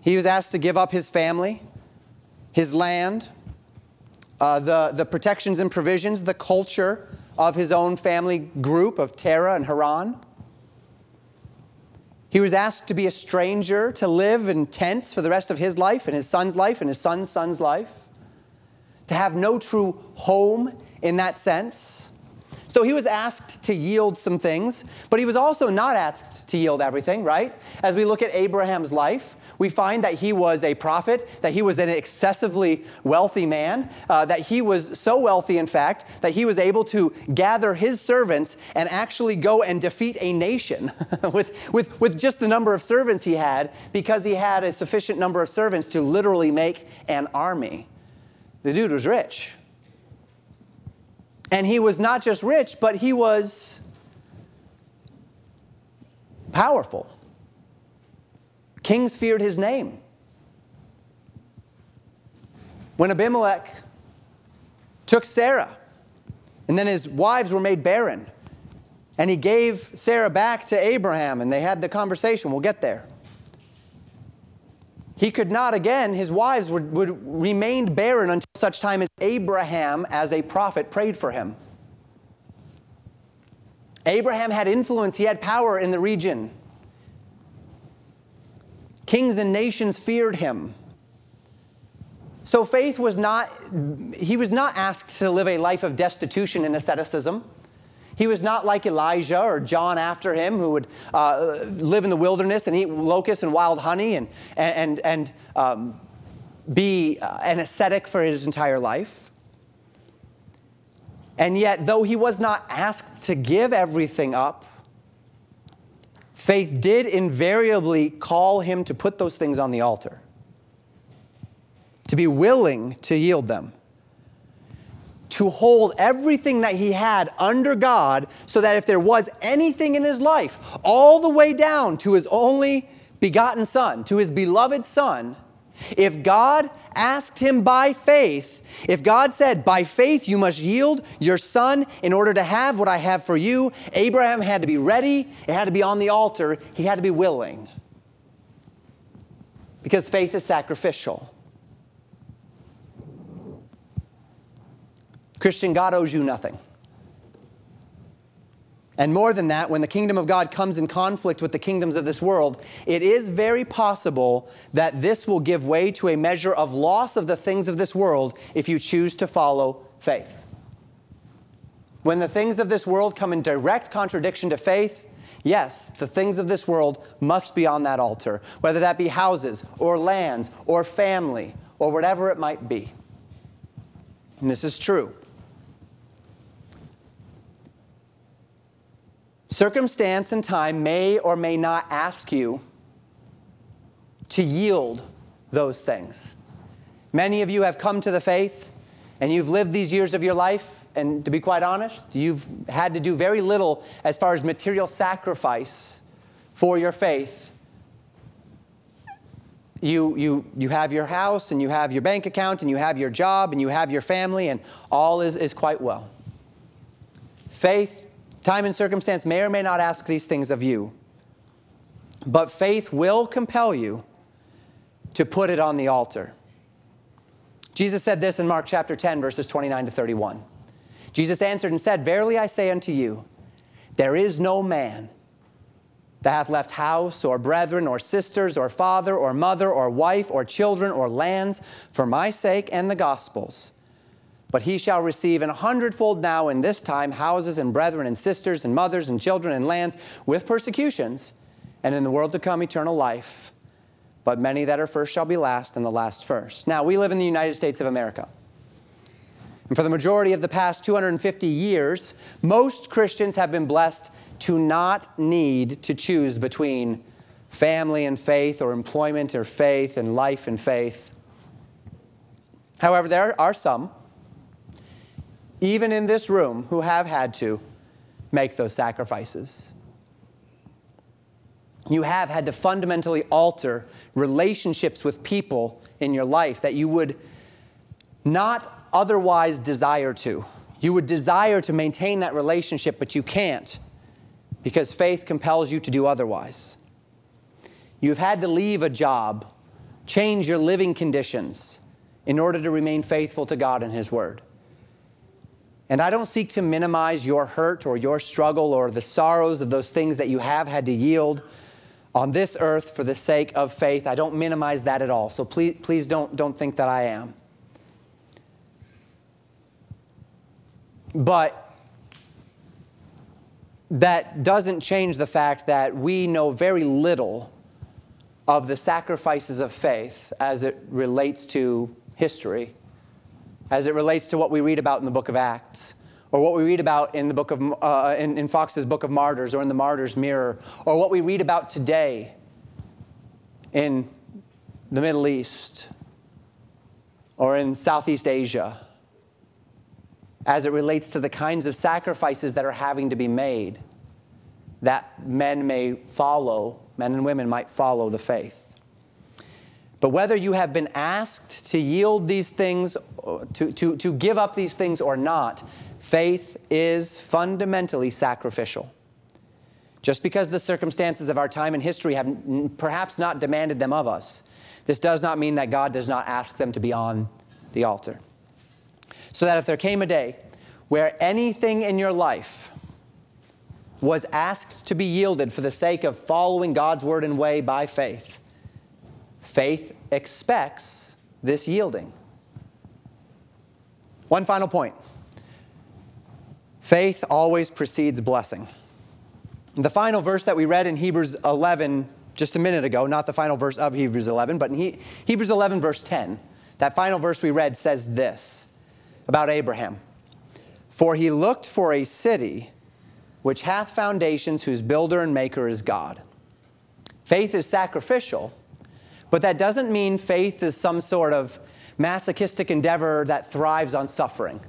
He was asked to give up his family, his land, uh, the, the protections and provisions, the culture of his own family group of Terah and Haran. He was asked to be a stranger, to live in tents for the rest of his life and his son's life and his son's son's life, to have no true home in that sense. So he was asked to yield some things, but he was also not asked to yield everything, right? As we look at Abraham's life, we find that he was a prophet, that he was an excessively wealthy man, uh, that he was so wealthy, in fact, that he was able to gather his servants and actually go and defeat a nation [LAUGHS] with, with, with just the number of servants he had, because he had a sufficient number of servants to literally make an army. The dude was rich. And he was not just rich, but he was powerful. Kings feared his name. When Abimelech took Sarah, and then his wives were made barren, and he gave Sarah back to Abraham, and they had the conversation. We'll get there. He could not again, his wives would, would remain barren until such time as Abraham, as a prophet, prayed for him. Abraham had influence, he had power in the region. Kings and nations feared him. So faith was not, he was not asked to live a life of destitution and asceticism. He was not like Elijah or John after him, who would uh, live in the wilderness and eat locusts and wild honey and, and, and um, be uh, an ascetic for his entire life. And yet, though he was not asked to give everything up, faith did invariably call him to put those things on the altar, to be willing to yield them to hold everything that he had under God so that if there was anything in his life, all the way down to his only begotten son, to his beloved son, if God asked him by faith, if God said, by faith you must yield your son in order to have what I have for you, Abraham had to be ready, it had to be on the altar, he had to be willing. Because faith is sacrificial. Christian, God owes you nothing. And more than that, when the kingdom of God comes in conflict with the kingdoms of this world, it is very possible that this will give way to a measure of loss of the things of this world if you choose to follow faith. When the things of this world come in direct contradiction to faith, yes, the things of this world must be on that altar, whether that be houses or lands or family or whatever it might be. And this is true. Circumstance and time may or may not ask you to yield those things. Many of you have come to the faith and you've lived these years of your life, and to be quite honest, you've had to do very little as far as material sacrifice for your faith. you, you, you have your house and you have your bank account and you have your job and you have your family and all is, is quite well. Faith, time and circumstance may or may not ask these things of you, but faith will compel you to put it on the altar. Jesus said this in Mark chapter 10, verses 29 to 31. Jesus answered and said, Verily I say unto you, there is no man that hath left house or brethren or sisters or father or mother or wife or children or lands for my sake and the gospel's. But he shall receive an hundredfold now in this time houses and brethren and sisters and mothers and children and lands with persecutions, and in the world to come eternal life. But many that are first shall be last, and the last first. Now, we live in the United States of America. And for the majority of the past 250 years, most Christians have been blessed to not need to choose between family and faith, or employment or faith, and life and faith. However, there are some, even in this room, who have had to make those sacrifices. You have had to fundamentally alter relationships with people in your life that you would not otherwise desire to. You would desire to maintain that relationship, but you can't because faith compels you to do otherwise. You've had to leave a job, change your living conditions in order to remain faithful to God and His Word. And I don't seek to minimize your hurt or your struggle or the sorrows of those things that you have had to yield on this earth for the sake of faith. I don't minimize that at all. So please, please don't, don't think that I am. But that doesn't change the fact that we know very little of the sacrifices of faith as it relates to history, as it relates to what we read about in the book of Acts, or what we read about in the book of uh, in, in Foxe's Book of Martyrs, or in the Martyr's Mirror, or what we read about today in the Middle East, or in Southeast Asia as it relates to the kinds of sacrifices that are having to be made that men may follow, men and women might follow the faith. But whether you have been asked to yield these things, to, to, to give up these things or not, faith is fundamentally sacrificial. Just because the circumstances of our time and history have perhaps not demanded them of us, this does not mean that God does not ask them to be on the altar. So that if there came a day where anything in your life was asked to be yielded for the sake of following God's word and way by faith, faith expects this yielding. One final point faith always precedes blessing. The final verse that we read in Hebrews 11 just a minute ago, not the final verse of Hebrews 11, but in Hebrews 11, verse 10, that final verse we read says this about Abraham For he looked for a city which hath foundations, whose builder and maker is God. Faith is sacrificial, but that doesn't mean faith is some sort of masochistic endeavor that thrives on suffering.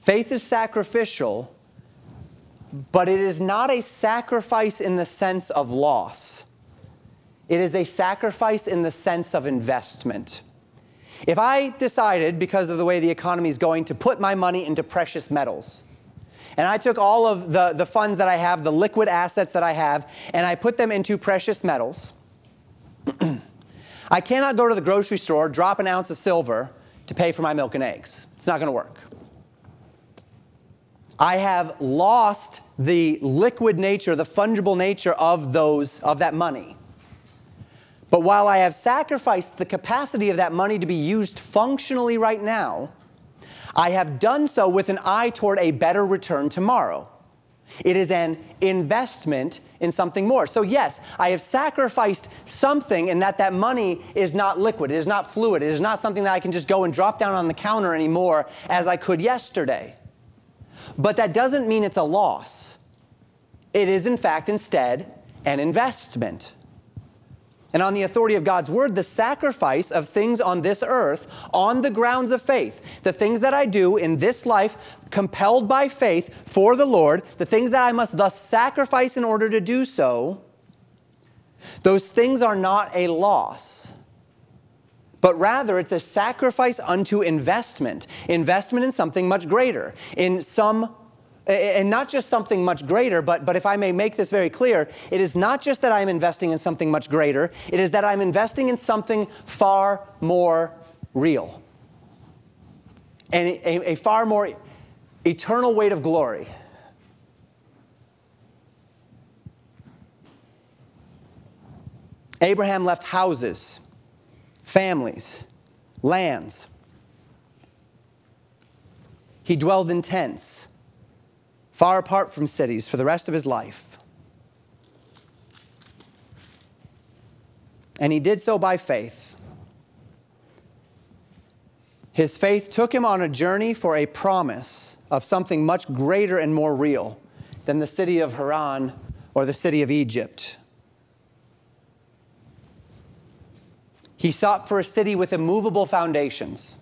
Faith is sacrificial, but it is not a sacrifice in the sense of loss. It is a sacrifice in the sense of investment. If I decided, because of the way the economy is going, to put my money into precious metals, and I took all of the, the funds that I have, the liquid assets that I have, and I put them into precious metals, [CLEARS THROAT] I cannot go to the grocery store, drop an ounce of silver to pay for my milk and eggs. It's not going to work. I have lost the liquid nature, the fungible nature of those of that money. But while I have sacrificed the capacity of that money to be used functionally right now, I have done so with an eye toward a better return tomorrow. It is an investment in something more. So, yes, I have sacrificed something in that that money is not liquid, it is not fluid, it is not something that I can just go and drop down on the counter anymore as I could yesterday. But that doesn't mean it's a loss. It is, in fact, instead an investment. And on the authority of God's word, the sacrifice of things on this earth on the grounds of faith, the things that I do in this life compelled by faith for the Lord, the things that I must thus sacrifice in order to do so, Those things are not a loss, but rather it's a sacrifice unto investment, investment in something much greater, in some and not just something much greater, but, but if I may make this very clear, it is not just that I'm investing in something much greater, it is that I'm investing in something far more real and a, a far more eternal weight of glory. Abraham left houses, families, lands. He dwelled in tents, far apart from cities, for the rest of his life. And he did so by faith. His faith took him on a journey for a promise of something much greater and more real than the city of Haran or the city of Egypt. He sought for a city with immovable foundations,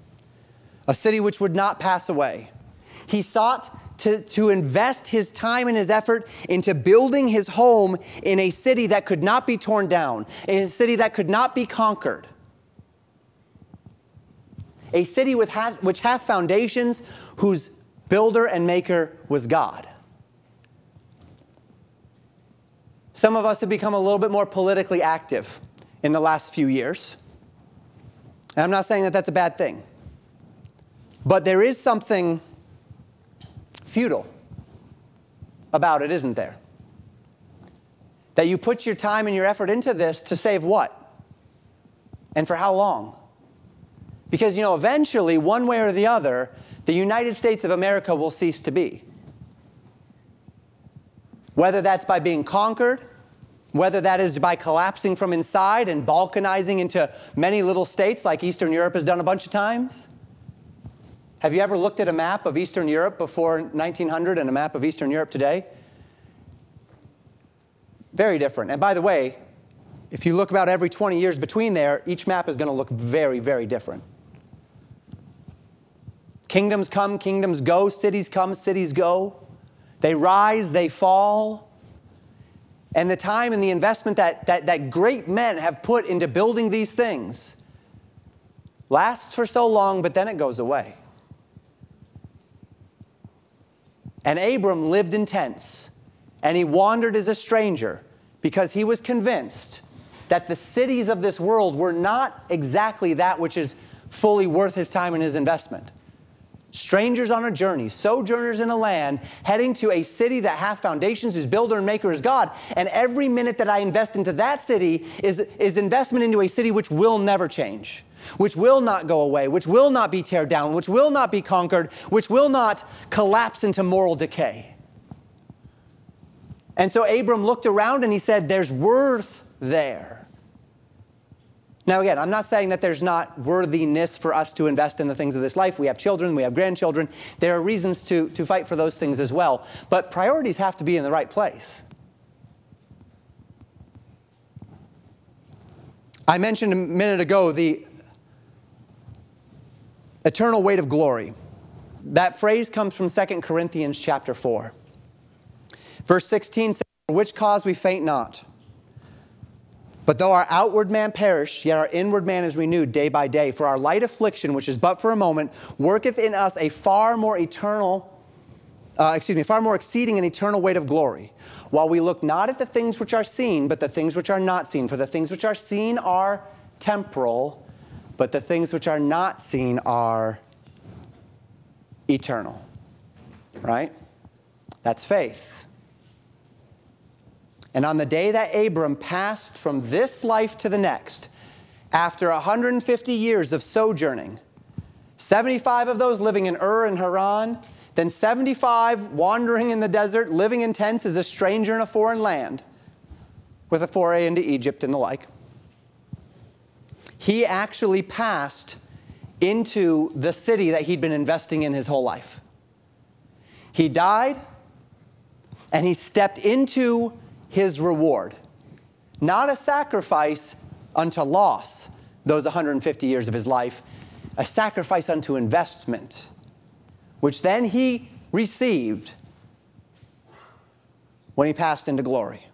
a city which would not pass away. He sought to, to invest his time and his effort into building his home in a city that could not be torn down, in a city that could not be conquered. A city with ha- which hath foundations, whose builder and maker was God. Some of us have become a little bit more politically active in the last few years. And I'm not saying that that's a bad thing. But there is something futile about it, isn't there? That you put your time and your effort into this to save what? And for how long? Because, you know, eventually, one way or the other, the United States of America will cease to be. Whether that's by being conquered, whether that is by collapsing from inside and balkanizing into many little states like Eastern Europe has done a bunch of times. Have you ever looked at a map of Eastern Europe before 1900 and a map of Eastern Europe today? Very different. And by the way, if you look about every 20 years between there, each map is going to look very, very different. Kingdoms come, kingdoms go, cities come, cities go. They rise, they fall and the time and the investment that, that, that great men have put into building these things lasts for so long, but then it goes away. And Abram lived in tents, and he wandered as a stranger because he was convinced that the cities of this world were not exactly that which is fully worth his time and his investment strangers on a journey, sojourners in a land, heading to a city that hath foundations, whose builder and maker is God. And every minute that I invest into that city is, is investment into a city which will never change, which will not go away, which will not be teared down, which will not be conquered, which will not collapse into moral decay. And so Abram looked around and he said, There's worth there. Now, again, I'm not saying that there's not worthiness for us to invest in the things of this life. We have children, we have grandchildren. There are reasons to, to fight for those things as well. But priorities have to be in the right place. I mentioned a minute ago the eternal weight of glory. That phrase comes from 2 Corinthians chapter 4. Verse 16 says, For which cause we faint not but though our outward man perish, yet our inward man is renewed day by day. For our light affliction, which is but for a moment, worketh in us a far more eternal, uh, excuse me, far more exceeding and eternal weight of glory. While we look not at the things which are seen, but the things which are not seen. For the things which are seen are temporal, but the things which are not seen are eternal. Right? That's faith. And on the day that Abram passed from this life to the next, after 150 years of sojourning, 75 of those living in Ur and Haran, then 75 wandering in the desert, living in tents as a stranger in a foreign land, with a foray into Egypt and the like. He actually passed into the city that he'd been investing in his whole life. He died and he stepped into his reward. Not a sacrifice unto loss, those 150 years of his life, a sacrifice unto investment, which then he received when he passed into glory.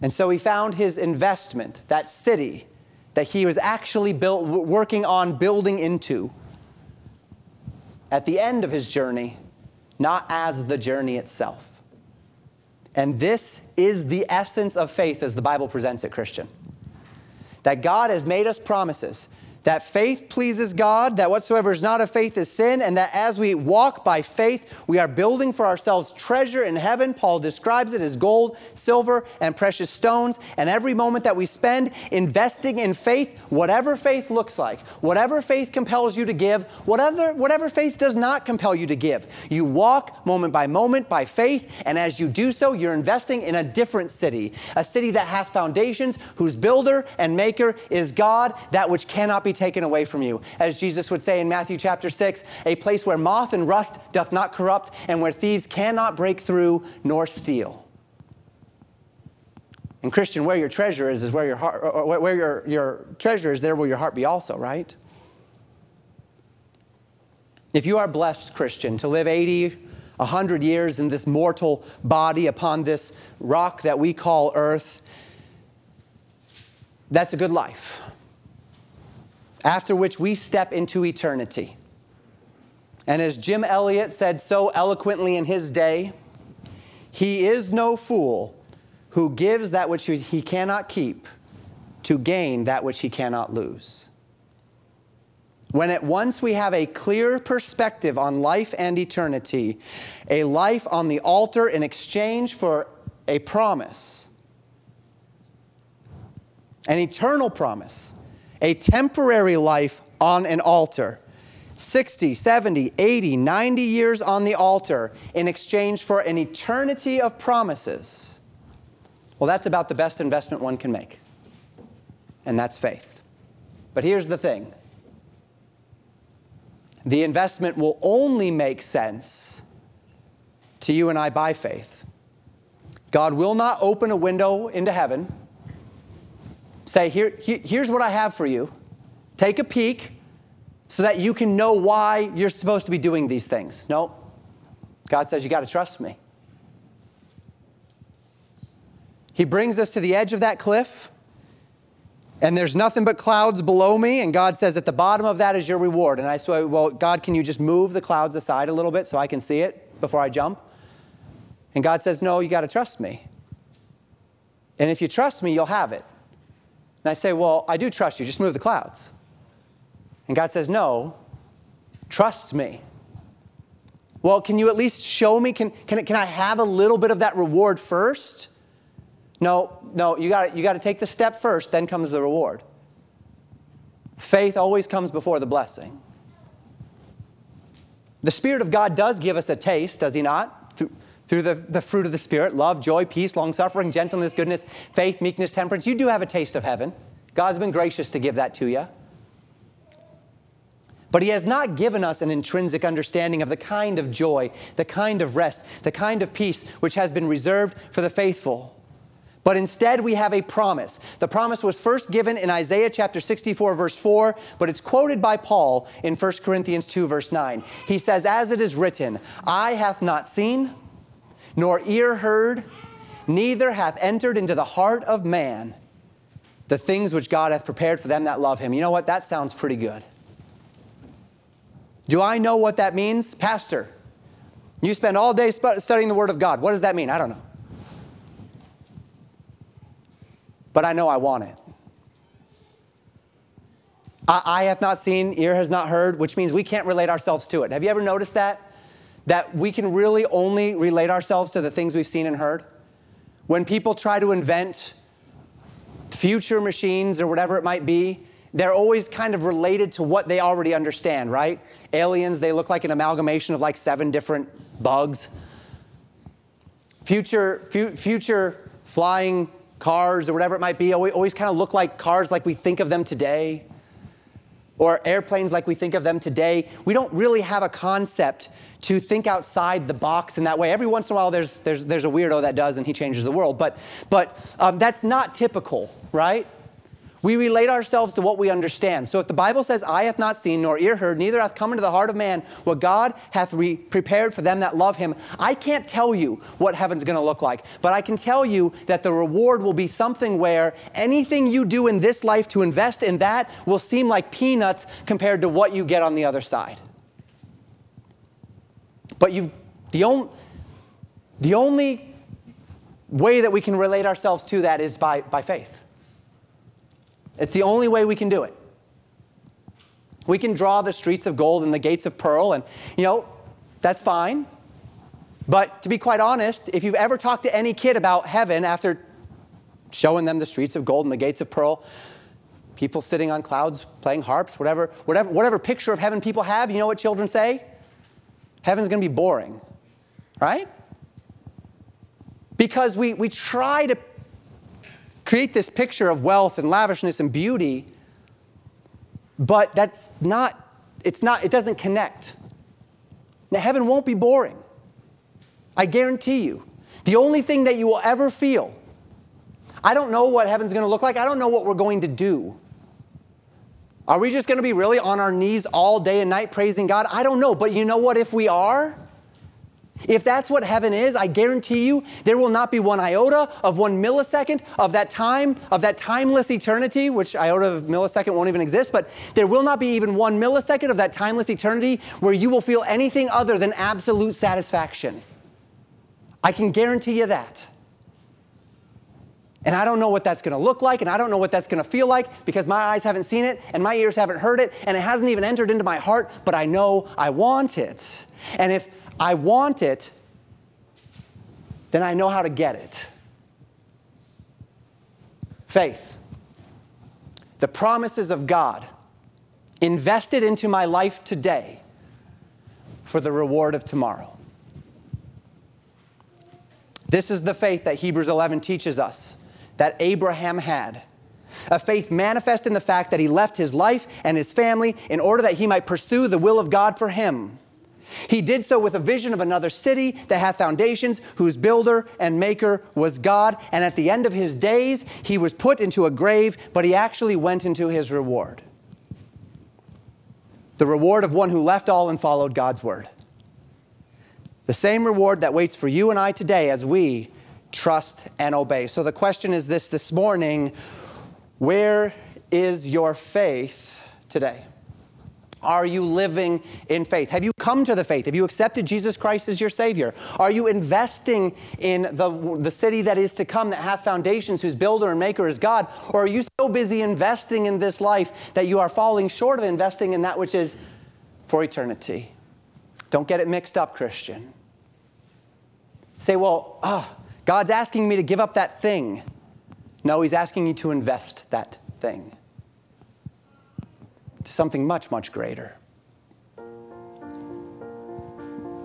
And so he found his investment, that city that he was actually built, working on building into at the end of his journey, not as the journey itself. And this is the essence of faith as the Bible presents it, Christian. That God has made us promises that faith pleases God, that whatsoever is not of faith is sin, and that as we walk by faith, we are building for ourselves treasure in heaven. Paul describes it as gold, silver, and precious stones. And every moment that we spend investing in faith, whatever faith looks like, whatever faith compels you to give, whatever, whatever faith does not compel you to give, you walk moment by moment by faith, and as you do so, you're investing in a different city, a city that has foundations, whose builder and maker is God, that which cannot be be taken away from you. As Jesus would say in Matthew chapter 6, a place where moth and rust doth not corrupt, and where thieves cannot break through nor steal. And Christian, where your treasure is, is where your heart, where your, your treasure is, there will your heart be also, right? If you are blessed, Christian, to live 80, 100 years in this mortal body upon this rock that we call earth, that's a good life after which we step into eternity. And as Jim Elliot said so eloquently in his day, he is no fool who gives that which he cannot keep to gain that which he cannot lose. When at once we have a clear perspective on life and eternity, a life on the altar in exchange for a promise, an eternal promise a temporary life on an altar. 60, 70, 80, 90 years on the altar in exchange for an eternity of promises. Well, that's about the best investment one can make. And that's faith. But here's the thing the investment will only make sense to you and I by faith. God will not open a window into heaven say, Here, here's what I have for you. Take a peek so that you can know why you're supposed to be doing these things. No. God says, You got to trust me. He brings us to the edge of that cliff, and there's nothing but clouds below me. And God says, At the bottom of that is your reward. And I say, Well, God, can you just move the clouds aside a little bit so I can see it before I jump? And God says, No, you got to trust me. And if you trust me, you'll have it. And I say, Well, I do trust you, just move the clouds. And God says, No, trust me. Well, can you at least show me? Can, can, can I have a little bit of that reward first? No, no, you got you to take the step first, then comes the reward. Faith always comes before the blessing. The Spirit of God does give us a taste, does He not? Through the, the fruit of the Spirit love, joy, peace, long suffering, gentleness, goodness, faith, meekness, temperance. You do have a taste of heaven. God's been gracious to give that to you. But He has not given us an intrinsic understanding of the kind of joy, the kind of rest, the kind of peace which has been reserved for the faithful. But instead, we have a promise. The promise was first given in Isaiah chapter 64, verse 4, but it's quoted by Paul in 1 Corinthians 2, verse 9. He says, As it is written, Eye hath not seen, nor ear heard, neither hath entered into the heart of man the things which God hath prepared for them that love him. You know what? That sounds pretty good. Do I know what that means? Pastor, you spend all day studying the Word of God. What does that mean? I don't know. But I know I want it. I have not seen, ear has not heard, which means we can't relate ourselves to it. Have you ever noticed that? That we can really only relate ourselves to the things we've seen and heard. When people try to invent future machines or whatever it might be, they're always kind of related to what they already understand, right? Aliens, they look like an amalgamation of like seven different bugs. Future, fu- future flying cars or whatever it might be always, always kind of look like cars like we think of them today or airplanes like we think of them today. We don't really have a concept to think outside the box in that way. Every once in a while, there's, there's, there's a weirdo that does, and he changes the world. But, but um, that's not typical, right? We relate ourselves to what we understand. So if the Bible says, Eye hath not seen, nor ear heard, neither hath come into the heart of man what God hath re- prepared for them that love him, I can't tell you what heaven's going to look like. But I can tell you that the reward will be something where anything you do in this life to invest in that will seem like peanuts compared to what you get on the other side. But you've, the, on, the only way that we can relate ourselves to that is by, by faith. It's the only way we can do it. We can draw the streets of gold and the gates of pearl, and, you know, that's fine. But to be quite honest, if you've ever talked to any kid about heaven after showing them the streets of gold and the gates of pearl, people sitting on clouds playing harps, whatever, whatever, whatever picture of heaven people have, you know what children say? Heaven's going to be boring, right? Because we, we try to create this picture of wealth and lavishness and beauty, but that's not, it's not, it doesn't connect. Now, heaven won't be boring. I guarantee you. The only thing that you will ever feel, I don't know what heaven's going to look like. I don't know what we're going to do. Are we just going to be really on our knees all day and night praising God? I don't know. But you know what? If we are, if that's what heaven is, I guarantee you there will not be one iota of one millisecond of that time, of that timeless eternity, which iota of millisecond won't even exist, but there will not be even one millisecond of that timeless eternity where you will feel anything other than absolute satisfaction. I can guarantee you that. And I don't know what that's going to look like, and I don't know what that's going to feel like because my eyes haven't seen it, and my ears haven't heard it, and it hasn't even entered into my heart, but I know I want it. And if I want it, then I know how to get it. Faith. The promises of God invested into my life today for the reward of tomorrow. This is the faith that Hebrews 11 teaches us that Abraham had. A faith manifest in the fact that he left his life and his family in order that he might pursue the will of God for him. He did so with a vision of another city that hath foundations, whose builder and maker was God. And at the end of his days, he was put into a grave, but he actually went into his reward. The reward of one who left all and followed God's word. The same reward that waits for you and I today as we trust and obey. So the question is this this morning where is your faith today? Are you living in faith? Have you come to the faith? Have you accepted Jesus Christ as your Savior? Are you investing in the, the city that is to come that hath foundations, whose builder and maker is God? Or are you so busy investing in this life that you are falling short of investing in that which is for eternity? Don't get it mixed up, Christian. Say, well, oh, God's asking me to give up that thing. No, He's asking you to invest that thing to something much, much greater.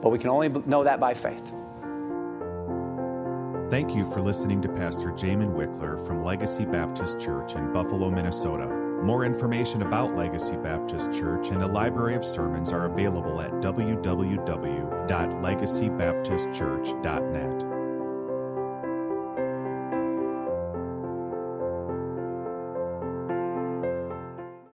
But we can only know that by faith. Thank you for listening to Pastor Jamen Wikler from Legacy Baptist Church in Buffalo, Minnesota. More information about Legacy Baptist Church and a library of sermons are available at www.legacybaptistchurch.net.